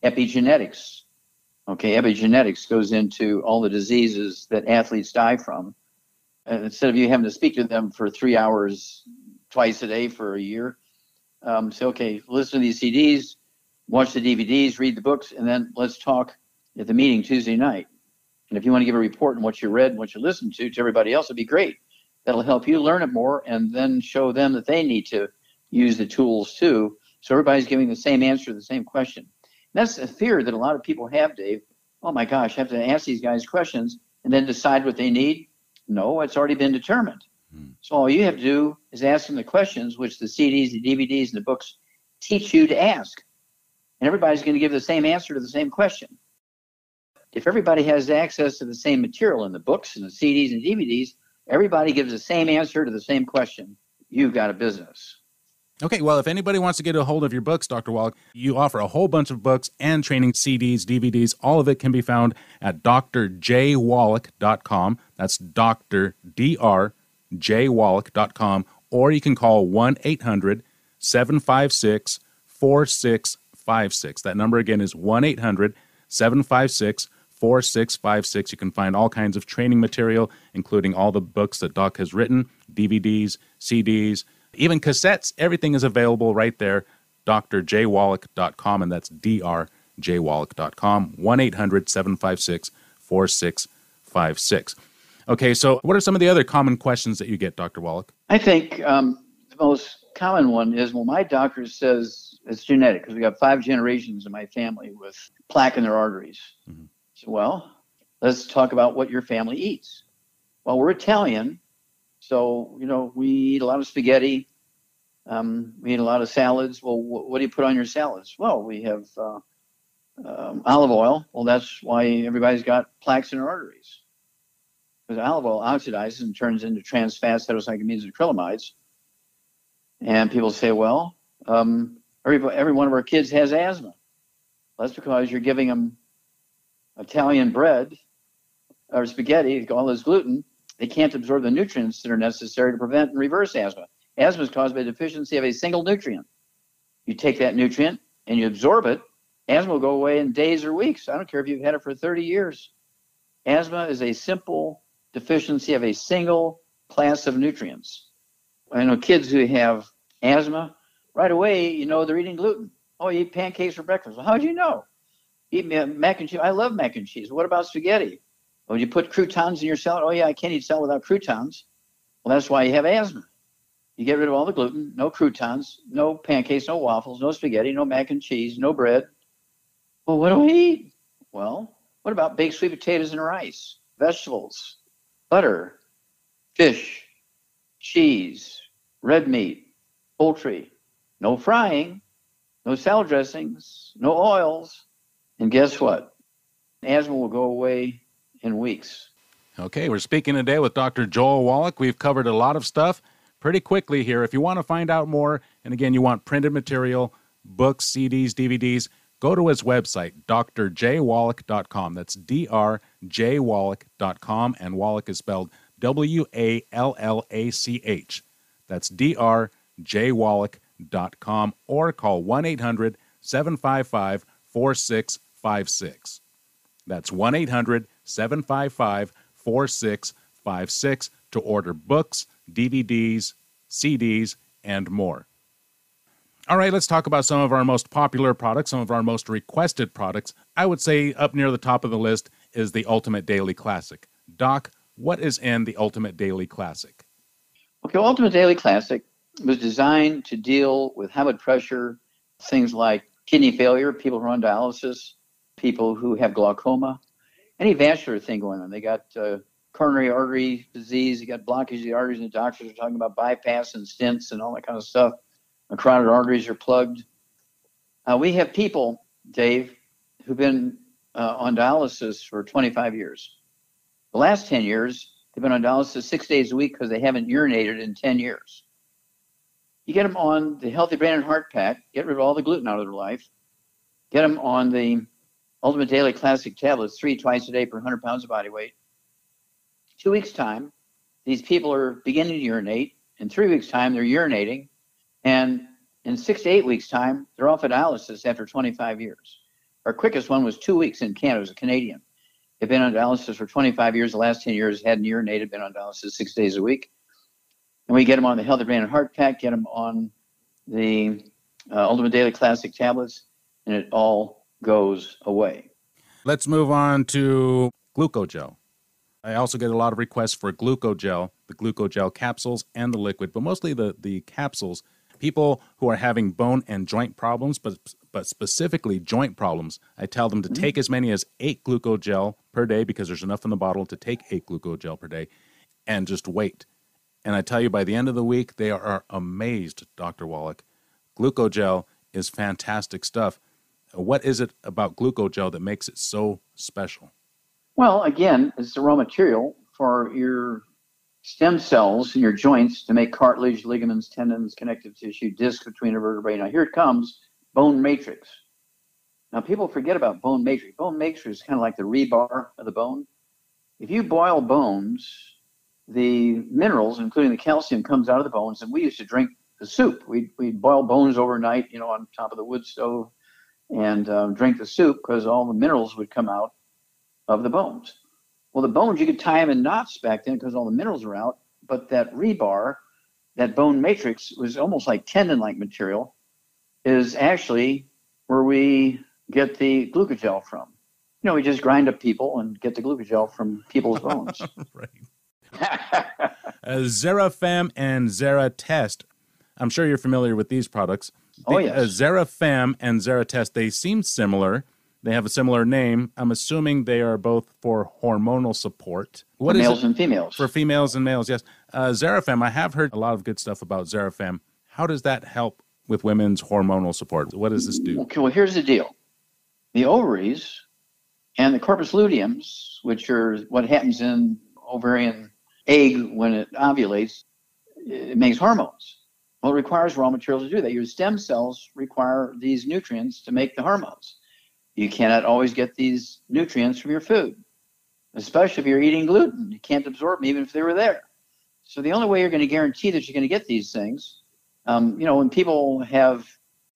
Epigenetics. Okay, epigenetics goes into all the diseases that athletes die from. And instead of you having to speak to them for three hours twice a day for a year, um, say, okay, listen to these CDs, watch the DVDs, read the books, and then let's talk at the meeting Tuesday night. And if you want to give a report on what you read and what you listened to to everybody else, it'd be great. That'll help you learn it more and then show them that they need to use the tools too. So everybody's giving the same answer to the same question. And that's a fear that a lot of people have, Dave. Oh my gosh, I have to ask these guys questions and then decide what they need. No, it's already been determined. Hmm. So all you have to do is ask them the questions which the CDs, the DVDs, and the books teach you to ask. And everybody's going to give the same answer to the same question. If everybody has access to the same material in the books and the CDs and DVDs, everybody gives the same answer to the same question. You've got a business. Okay, well, if anybody wants to get a hold of your books, Dr. Wallach, you offer a whole bunch of books and training CDs, DVDs. All of it can be found at drjwallach.com. That's Dr. D-R or you can call 1 800 756 4656. That number again is 1 800 756 4656. You can find all kinds of training material, including all the books that Doc has written, DVDs, CDs, even cassettes. Everything is available right there, drjwallach.com, and that's drjwallach.com, 1 800 756 4656. Okay, so what are some of the other common questions that you get, Dr. Wallach? I think um, the most common one is well, my doctor says it's genetic because we got five generations in my family with plaque in their arteries. Mm-hmm. Well, let's talk about what your family eats. Well, we're Italian, so you know we eat a lot of spaghetti. Um, we eat a lot of salads. Well, wh- what do you put on your salads? Well, we have uh, um, olive oil. Well, that's why everybody's got plaques in their arteries because olive oil oxidizes and turns into trans fats, heterocyclamines, and acrylamides. And people say, well, um, every, every one of our kids has asthma. Well, that's because you're giving them Italian bread or spaghetti, all this gluten. They can't absorb the nutrients that are necessary to prevent and reverse asthma. Asthma is caused by deficiency of a single nutrient. You take that nutrient and you absorb it, asthma will go away in days or weeks. I don't care if you've had it for 30 years. Asthma is a simple deficiency of a single class of nutrients. I know kids who have asthma, right away, you know they're eating gluten. Oh, you eat pancakes for breakfast. Well, how do you know? Eat mac and cheese. I love mac and cheese. What about spaghetti? Well, you put croutons in your salad. Oh, yeah, I can't eat salad without croutons. Well, that's why you have asthma. You get rid of all the gluten, no croutons, no pancakes, no waffles, no spaghetti, no mac and cheese, no bread. Well, what do I eat? Well, what about baked sweet potatoes and rice, vegetables, butter, fish, cheese, red meat, poultry, no frying, no salad dressings, no oils. And guess what? Asthma will go away in weeks. Okay, we're speaking today with Dr. Joel Wallach. We've covered a lot of stuff pretty quickly here. If you want to find out more, and again, you want printed material, books, CDs, DVDs, go to his website, drjwallach.com. That's drjwallach.com, and Wallach is spelled W A L L A C H. That's drjwallach.com, or call 1 800 755 4656. That's 1 800 755 4656 to order books, DVDs, CDs, and more. All right, let's talk about some of our most popular products, some of our most requested products. I would say up near the top of the list is the Ultimate Daily Classic. Doc, what is in the Ultimate Daily Classic? Okay, Ultimate Daily Classic was designed to deal with high blood pressure, things like kidney failure, people who are on dialysis, people who have glaucoma, any vascular thing going on. They got uh, coronary artery disease, you got blockage of the arteries, and the doctors are talking about bypass and stents and all that kind of stuff the carotid arteries are plugged. Uh, we have people, Dave, who've been uh, on dialysis for 25 years. The last 10 years, they've been on dialysis six days a week because they haven't urinated in 10 years. You get them on the Healthy Brain and Heart Pack, get rid of all the gluten out of their life, get them on the Ultimate Daily Classic tablets, three twice a day per 100 pounds of body weight. Two weeks' time, these people are beginning to urinate. In three weeks' time, they're urinating. And in six to eight weeks' time, they're off dialysis after 25 years. Our quickest one was two weeks in Canada. It was a Canadian. They've been on dialysis for 25 years. The last 10 years hadn't urinated, been on dialysis six days a week. And we get them on the Healthy Brain and Heart Pack, get them on the uh, Ultimate Daily Classic tablets, and it all goes away. Let's move on to glucogel. I also get a lot of requests for glucogel, the glucogel capsules and the liquid, but mostly the, the capsules. People who are having bone and joint problems, but but specifically joint problems, I tell them to mm-hmm. take as many as eight glucogel per day because there's enough in the bottle to take eight glucogel per day, and just wait. And I tell you, by the end of the week, they are amazed, Dr. Wallach. Glucogel is fantastic stuff. What is it about glucogel that makes it so special? Well, again, it's the raw material for your stem cells in your joints to make cartilage, ligaments, tendons, connective tissue, disc between the vertebrae. Now, here it comes bone matrix. Now, people forget about bone matrix. Bone matrix is kind of like the rebar of the bone. If you boil bones, the minerals, including the calcium, comes out of the bones, and we used to drink the soup. We'd, we'd boil bones overnight, you know, on top of the wood stove and um, drink the soup because all the minerals would come out of the bones. Well, the bones, you could tie them in knots back then because all the minerals are out, but that rebar, that bone matrix, was almost like tendon like material, is actually where we get the glucogel from. You know, we just grind up people and get the glucogel from people's [LAUGHS] bones. right. [LAUGHS] uh, Xerafem and Xeratest. I'm sure you're familiar with these products. Oh, yes. Uh, Xerafem and Xeratest, they seem similar. They have a similar name. I'm assuming they are both for hormonal support. What for males and females. For females and males, yes. Uh, Xerafem, I have heard a lot of good stuff about Xerafem. How does that help with women's hormonal support? What does this do? Okay, well, here's the deal the ovaries and the corpus luteums, which are what happens in ovarian egg when it ovulates, it makes hormones. Well, it requires raw materials to do that. Your stem cells require these nutrients to make the hormones. You cannot always get these nutrients from your food, especially if you're eating gluten. You can't absorb them even if they were there. So the only way you're going to guarantee that you're going to get these things, um, you know, when people have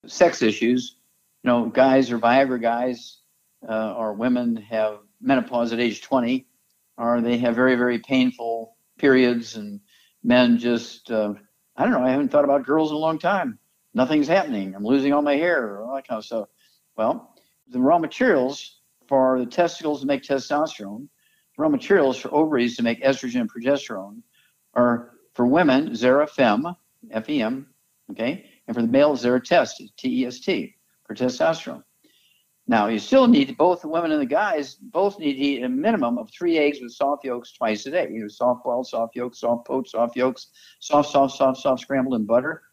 sex issues, you know, guys or Viagra guys uh, or women have menopause at age 20, or they have very, very painful periods, and men just, uh, I don't know, I haven't thought about girls in a long time. Nothing's happening. I'm losing all my hair, all that kind of stuff. Well, the raw materials for the testicles to make testosterone, raw materials for ovaries to make estrogen and progesterone are for women, Xerafem, F-E-M, okay, and for the male, Xeratest, T-E-S-T, for testosterone. Now, you still need both the women and the guys both need to eat a minimum of three eggs with soft yolks twice a day. You know, soft boiled, soft yolks, soft poached, soft yolks, soft, soft, soft, soft scrambled in butter.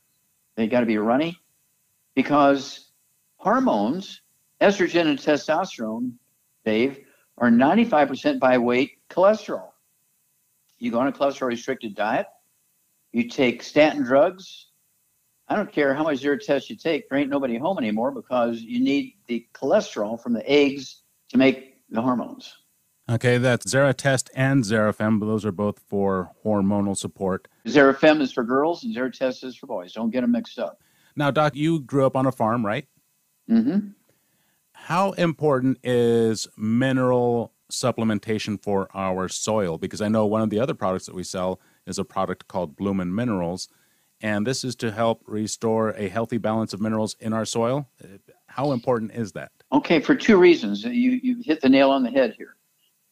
They got to be runny because hormones estrogen and testosterone, Dave, are 95% by weight cholesterol. You go on a cholesterol restricted diet, you take statin drugs. I don't care how much Xeratest you take, there ain't nobody home anymore because you need the cholesterol from the eggs to make the hormones. Okay, that's Xeratest and Xerafem, but those are both for hormonal support. Xerafem is for girls and Xeratest is for boys. Don't get them mixed up. Now, Doc, you grew up on a farm, right? Mm-hmm how important is mineral supplementation for our soil? Because I know one of the other products that we sell is a product called Bloomin' Minerals, and this is to help restore a healthy balance of minerals in our soil. How important is that? Okay, for two reasons. You, you hit the nail on the head here.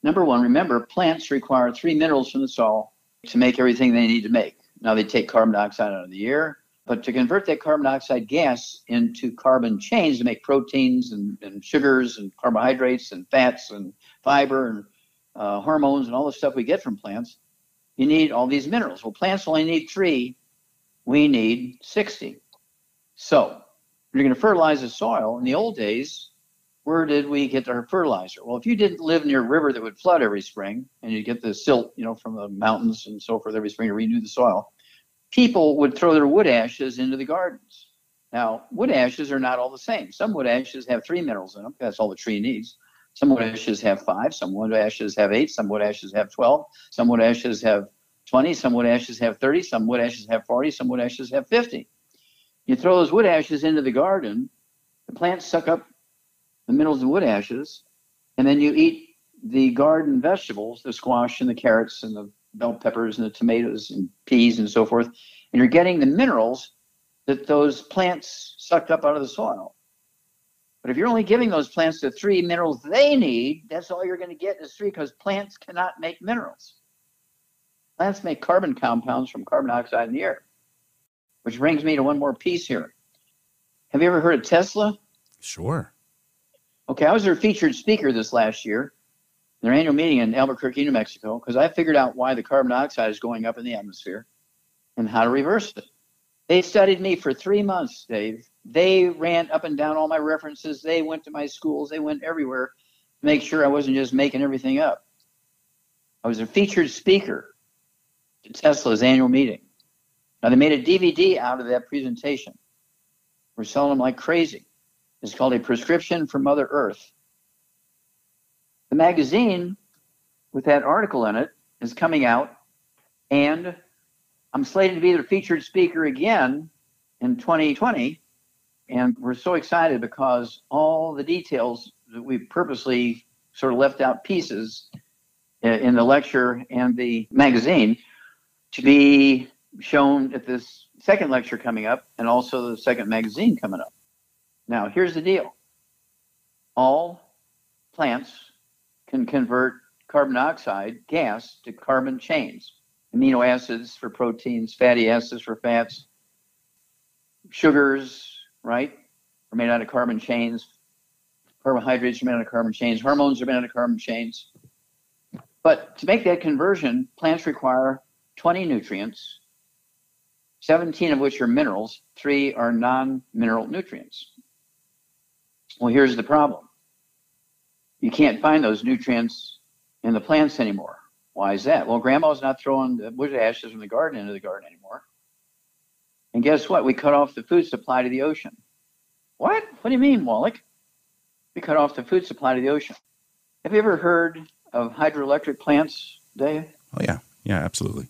Number one, remember, plants require three minerals from the soil to make everything they need to make. Now, they take carbon dioxide out of the air, but to convert that carbon dioxide gas into carbon chains to make proteins and, and sugars and carbohydrates and fats and fiber and uh, hormones and all the stuff we get from plants, you need all these minerals. Well, plants only need three, we need 60. So, you're going to fertilize the soil. In the old days, where did we get our fertilizer? Well, if you didn't live near a river that would flood every spring and you get the silt, you know, from the mountains and so forth every spring to renew the soil, people would throw their wood ashes into the gardens. Now, wood ashes are not all the same. Some wood ashes have three minerals in them. That's all the tree needs. Some wood ashes have five. Some wood ashes have eight. Some wood ashes have 12. Some wood ashes have 20. Some wood ashes have 30. Some wood ashes have 40. Some wood ashes have 50. You throw those wood ashes into the garden, the plants suck up the minerals of wood ashes, and then you eat the garden vegetables, the squash and the carrots and the bell peppers and the tomatoes and peas and so forth, and you're getting the minerals that those plants sucked up out of the soil. But if you're only giving those plants the three minerals they need, that's all you're going to get is three because plants cannot make minerals. Plants make carbon compounds from carbon dioxide in the air. Which brings me to one more piece here. Have you ever heard of Tesla? Sure. Okay, I was their featured speaker this last year, their annual meeting in Albuquerque, New Mexico, because I figured out why the carbon dioxide is going up in the atmosphere and how to reverse it. They studied me for three months, Dave. They ran up and down all my references. They went to my schools. They went everywhere to make sure I wasn't just making everything up. I was a featured speaker to Tesla's annual meeting. Now, they made a DVD out of that presentation. We're selling them like crazy. It's called A Prescription for Mother Earth. The magazine with that article in it is coming out, and I'm slated to be the featured speaker again in 2020. And we're so excited because all the details that we purposely sort of left out pieces uh, in the lecture and the magazine to be shown at this second lecture coming up and also the second magazine coming up. Now, here's the deal all plants can convert carbon dioxide gas to carbon chains, amino acids for proteins, fatty acids for fats, sugars, right, are made out of carbon chains, carbohydrates are made out of carbon chains, hormones are made out of carbon chains. But to make that conversion, plants require 20 nutrients 17 of which are minerals, three are non mineral nutrients. Well, here's the problem you can't find those nutrients in the plants anymore. Why is that? Well, grandma's not throwing the wood ashes from the garden into the garden anymore. And guess what? We cut off the food supply to the ocean. What? What do you mean, Wallach? We cut off the food supply to the ocean. Have you ever heard of hydroelectric plants, Dave? Oh, yeah. Yeah, absolutely.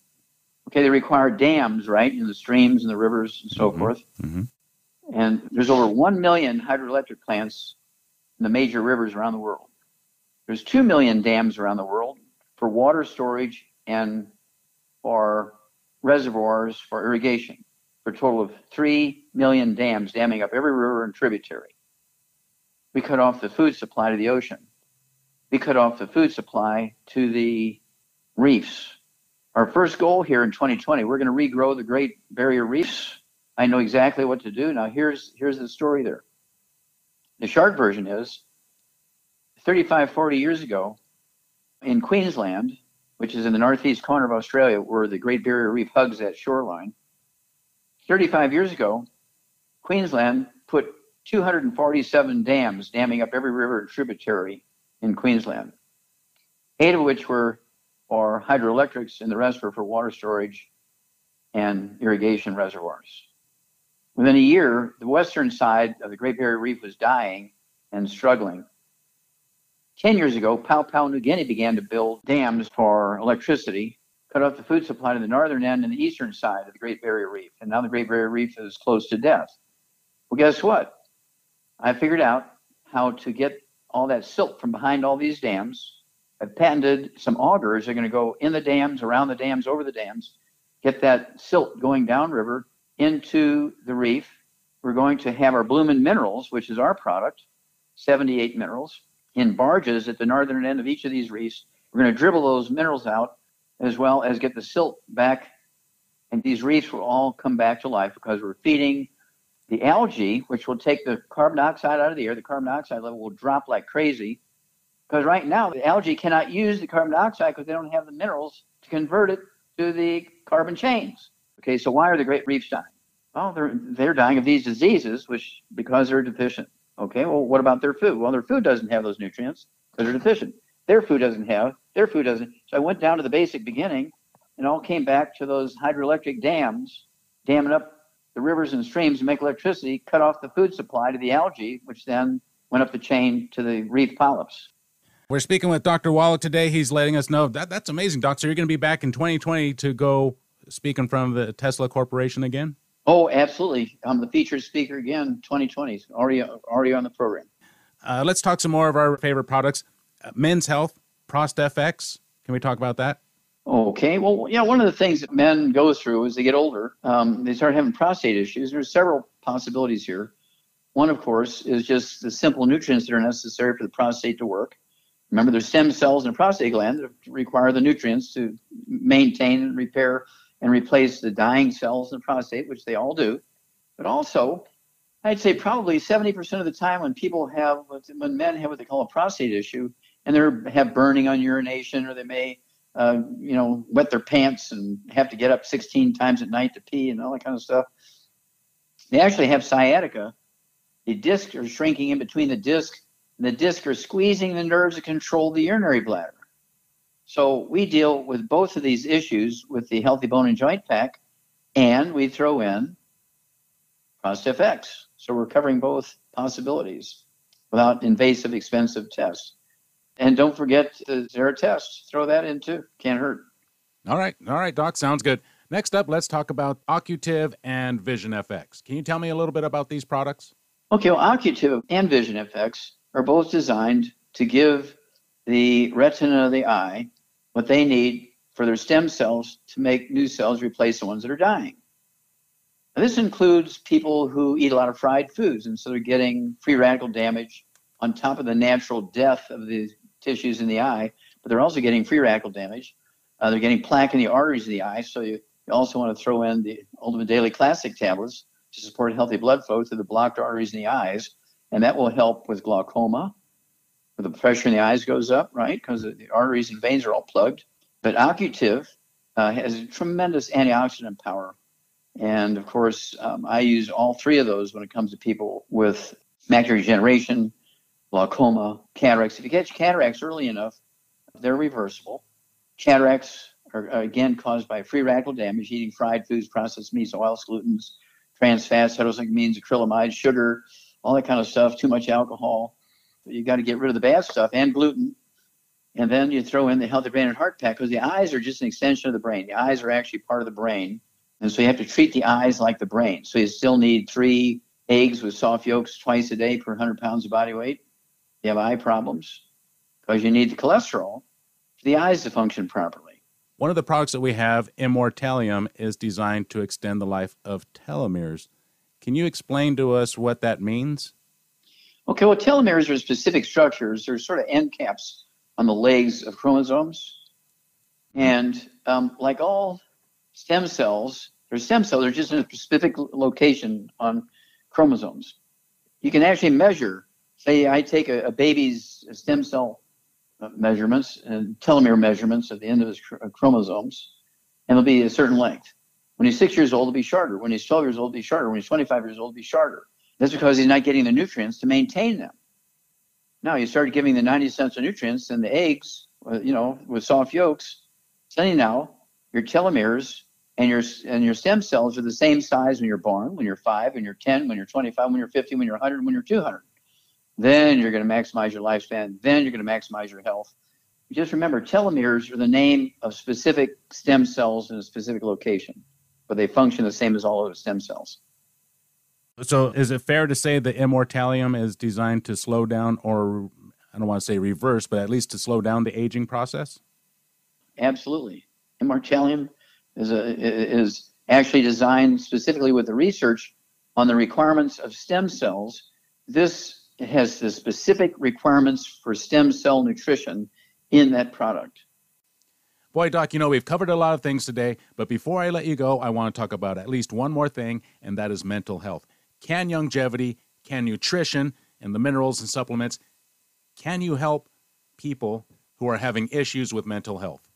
Okay, they require dams, right, in the streams and the rivers and so mm-hmm. forth. Mm-hmm. And there's over 1 million hydroelectric plants in the major rivers around the world. There's 2 million dams around the world for water storage and for reservoirs for irrigation, for a total of 3 million dams damming up every river and tributary. We cut off the food supply to the ocean. We cut off the food supply to the reefs our first goal here in 2020, we're going to regrow the Great Barrier Reefs. I know exactly what to do. Now, here's here's the story there. The short version is 35, 40 years ago in Queensland, which is in the northeast corner of Australia, where the Great Barrier Reef hugs that shoreline. 35 years ago, Queensland put 247 dams damming up every river and tributary in Queensland, eight of which were or hydroelectrics, and the rest were for water storage and irrigation reservoirs. Within a year, the western side of the Great Barrier Reef was dying and struggling. 10 years ago, Papua New Guinea began to build dams for electricity, cut off the food supply to the northern end and the eastern side of the Great Barrier Reef. And now the Great Barrier Reef is close to death. Well, guess what? I figured out how to get all that silt from behind all these dams have patented some augers that are going to go in the dams, around the dams, over the dams, get that silt going downriver into the reef. We're going to have our Bloomin' Minerals, which is our product, 78 minerals, in barges at the northern end of each of these reefs. We're going to dribble those minerals out as well as get the silt back. And these reefs will all come back to life because we're feeding the algae, which will take the carbon dioxide out of the air. The carbon dioxide level will drop like crazy because right now, the algae cannot use the carbon dioxide because they don't have the minerals to convert it to the carbon chains. Okay, so why are the great reefs dying? Well, they're, they're dying of these diseases, which because they're deficient. Okay, well, what about their food? Well, their food doesn't have those nutrients because they're deficient. Their food doesn't have, their food doesn't. So I went down to the basic beginning and all came back to those hydroelectric dams, damming up the rivers and streams to make electricity, cut off the food supply to the algae, which then went up the chain to the reef polyps. We're speaking with Dr. Wallach today. He's letting us know that that's amazing, Doc. So you're going to be back in 2020 to go speak in front of the Tesla Corporation again? Oh, absolutely. I'm the featured speaker again, 2020. Already, already on the program. Uh, let's talk some more of our favorite products. Uh, Men's Health, Prost FX. Can we talk about that? Okay, well, yeah, one of the things that men go through as they get older, um, they start having prostate issues. There's several possibilities here. One, of course, is just the simple nutrients that are necessary for the prostate to work. Remember, there's stem cells in the prostate gland that require the nutrients to maintain and repair and replace the dying cells in the prostate, which they all do. But also, I'd say probably 70% of the time when people have, when men have what they call a prostate issue, and they have burning on urination, or they may uh, you know, wet their pants and have to get up 16 times at night to pee and all that kind of stuff. They actually have sciatica. The discs are shrinking in between the disc, the disc are squeezing the nerves that control the urinary bladder. So we deal with both of these issues with the Healthy Bone and Joint Pack, and we throw in ProstFX. So we're covering both possibilities without invasive, expensive tests. And don't forget the Xeratest. Throw that in too. Can't hurt. All right. All right, Doc. Sounds good. Next up, let's talk about Ocutive and Vision FX. Can you tell me a little bit about these products? Okay, well, Ocutive and Vision FX are both designed to give the retina of the eye what they need for their stem cells to make new cells replace the ones that are dying. Now, this includes people who eat a lot of fried foods, and so they're getting free radical damage on top of the natural death of the tissues in the eye, but they're also getting free radical damage. Uh, they're getting plaque in the arteries of the eye, so you, you also want to throw in the Ultimate Daily Classic tablets to support healthy blood flow through the blocked arteries in the eyes, and that will help with glaucoma. Where the pressure in the eyes goes up, right? Because the arteries and veins are all plugged. But Ocutive uh, has tremendous antioxidant power. And of course, um, I use all three of those when it comes to people with macular degeneration, glaucoma, cataracts. If you catch cataracts early enough, they're reversible. Cataracts are again caused by free radical damage, eating fried foods, processed meats, oils, glutens, trans fats, heterocyclamines, acrylamide, sugar, all that kind of stuff, too much alcohol. You got to get rid of the bad stuff and gluten. And then you throw in the healthy brain and heart pack because the eyes are just an extension of the brain. The eyes are actually part of the brain. And so you have to treat the eyes like the brain. So you still need three eggs with soft yolks twice a day per 100 pounds of body weight you have eye problems because you need the cholesterol for the eyes to function properly. One of the products that we have, Imortalium, is designed to extend the life of telomeres. Can you explain to us what that means? Okay, well, telomeres are specific structures. They're sort of end caps on the legs of chromosomes. And um, like all stem cells, they're stem cells, they're just in a specific location on chromosomes. You can actually measure say I take a, a baby's stem cell uh, measurements and telomere measurements at the end of his uh, chromosomes, and it'll be a certain length. When he's six years old, it'll be shorter. When he's 12 years old, it'll be shorter. When he's 25 years old, it'll be shorter. That's because he's not getting the nutrients to maintain them. Now you start giving the 90 cents of nutrients and the eggs, uh, you know, with soft yolks. Suddenly now your telomeres and your and your stem cells are the same size when you're born, when you're five, when you're 10, when you're 25, when you're 50, when you're 100, when you're 200. Then you're going to maximize your lifespan. Then you're going to maximize your health. Just remember, telomeres are the name of specific stem cells in a specific location, but they function the same as all other stem cells. So, is it fair to say that Imortalium is designed to slow down, or I don't want to say reverse, but at least to slow down the aging process? Absolutely. Imortalium is a, is actually designed specifically with the research on the requirements of stem cells. This has the specific requirements for stem cell nutrition in that product. Boy, Doc, you know, we've covered a lot of things today, but before I let you go, I want to talk about at least one more thing, and that is mental health. Can Youngevity, can nutrition, and the minerals and supplements, can you help people who are having issues with mental health?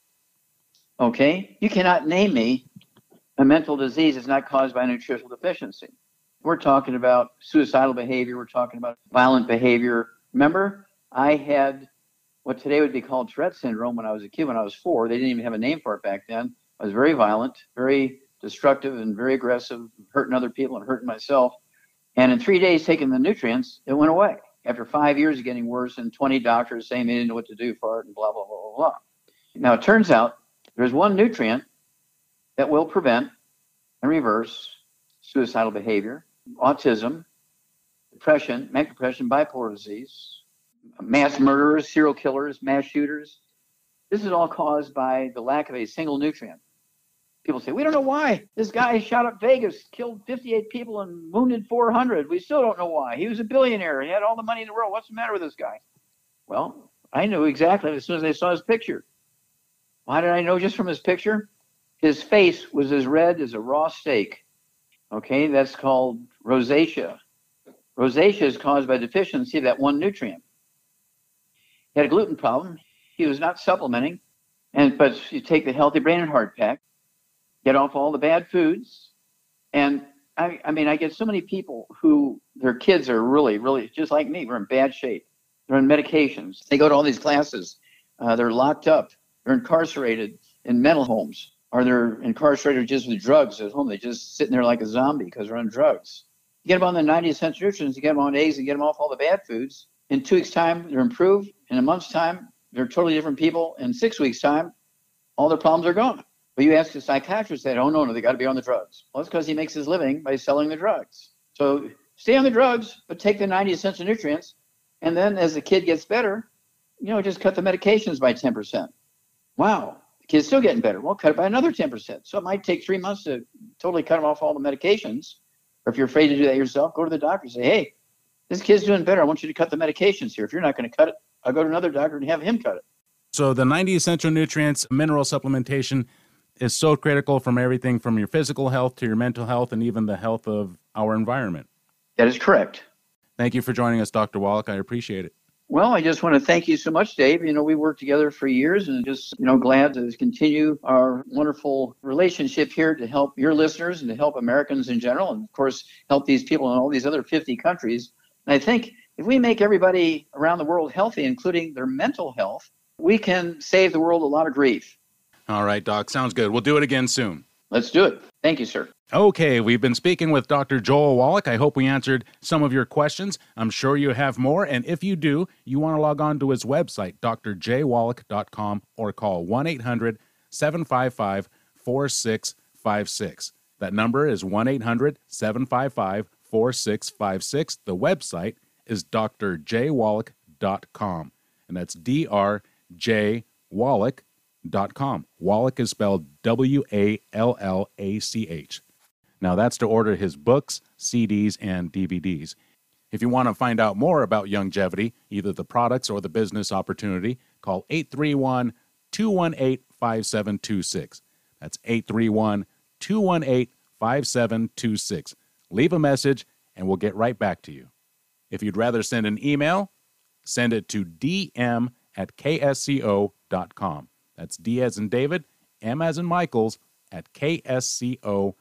Okay, you cannot name me a mental disease that's not caused by nutritional deficiency. We're talking about suicidal behavior. We're talking about violent behavior. Remember, I had what today would be called Tourette syndrome when I was a kid, when I was four. They didn't even have a name for it back then. I was very violent, very destructive, and very aggressive, hurting other people and hurting myself. And in three days taking the nutrients, it went away. After five years of getting worse, and 20 doctors saying they didn't know what to do for it, and blah, blah, blah, blah, blah. Now, it turns out there's one nutrient that will prevent and reverse suicidal behavior, autism, depression, manic depression, bipolar disease, mass murderers, serial killers, mass shooters, This is all caused by the lack of a single nutrient. People say, we don't know why. This guy shot up Vegas, killed 58 people, and wounded 400. We still don't know why. He was a billionaire. He had all the money in the world. What's the matter with this guy? Well, I knew exactly as soon as I saw his picture. Why did I know just from his picture? His face was as red as a raw steak. Okay, that's called rosacea. Rosacea is caused by deficiency of that one nutrient. He had a gluten problem. He was not supplementing, and but you take the healthy brain and heart pack, get off all the bad foods, and I, I mean, I get so many people who their kids are really, really just like me. We're in bad shape. They're on medications. They go to all these classes. Uh, they're locked up. They're incarcerated in mental homes, or they're incarcerated just with drugs at home. They're just sitting there like a zombie because they're on drugs. You get them on the 90 essential nutrients, you get them on eggs, and get them off all the bad foods. In two weeks' time, they're improved. In a month's time, they're totally different people. In six weeks' time, all their problems are gone. But you ask a psychiatrist, they say, oh no, no, they got to be on the drugs. Well, that's because he makes his living by selling the drugs. So stay on the drugs, but take the 90 essential nutrients, and then as the kid gets better, you know, just cut the medications by 10%. Wow, the kid's still getting better. Well, cut it by another 10%. So it might take three months to totally cut them off all the medications. Or if you're afraid to do that yourself, go to the doctor and say, hey, this kid's doing better. I want you to cut the medications here. If you're not going to cut it, I'll go to another doctor and have him cut it. So the 90 essential nutrients, mineral supplementation is so critical from everything from your physical health to your mental health and even the health of our environment. That is correct. Thank you for joining us, Dr. Wallach. I appreciate it. Well, I just want to thank you so much, Dave. You know, we worked together for years and just, you know, glad to continue our wonderful relationship here to help your listeners and to help Americans in general, and of course, help these people in all these other 50 countries. And I think if we make everybody around the world healthy, including their mental health, we can save the world a lot of grief. All right, Doc. Sounds good. We'll do it again soon. Let's do it. Thank you, sir. Okay, we've been speaking with Dr. Joel Wallach. I hope we answered some of your questions. I'm sure you have more. And if you do, you want to log on to his website, drjwallach.com, or call 1 800 755 4656. That number is 1 800 755 4656. The website is drjwallach.com. And that's D R J Wallach.com. Wallach is spelled W A L L A C H. Now, that's to order his books, CDs, and DVDs. If you want to find out more about Youngevity, either the products or the business opportunity, call 831 218 5726. That's 831 218 5726. Leave a message and we'll get right back to you. If you'd rather send an email, send it to dm at ksco.com. That's D as in David, M as in Michaels at ksco.com.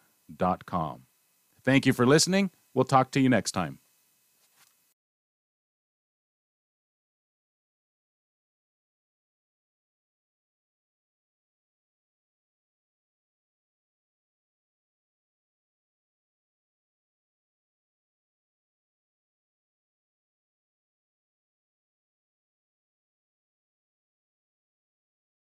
Thank you for listening. We'll talk to you next time.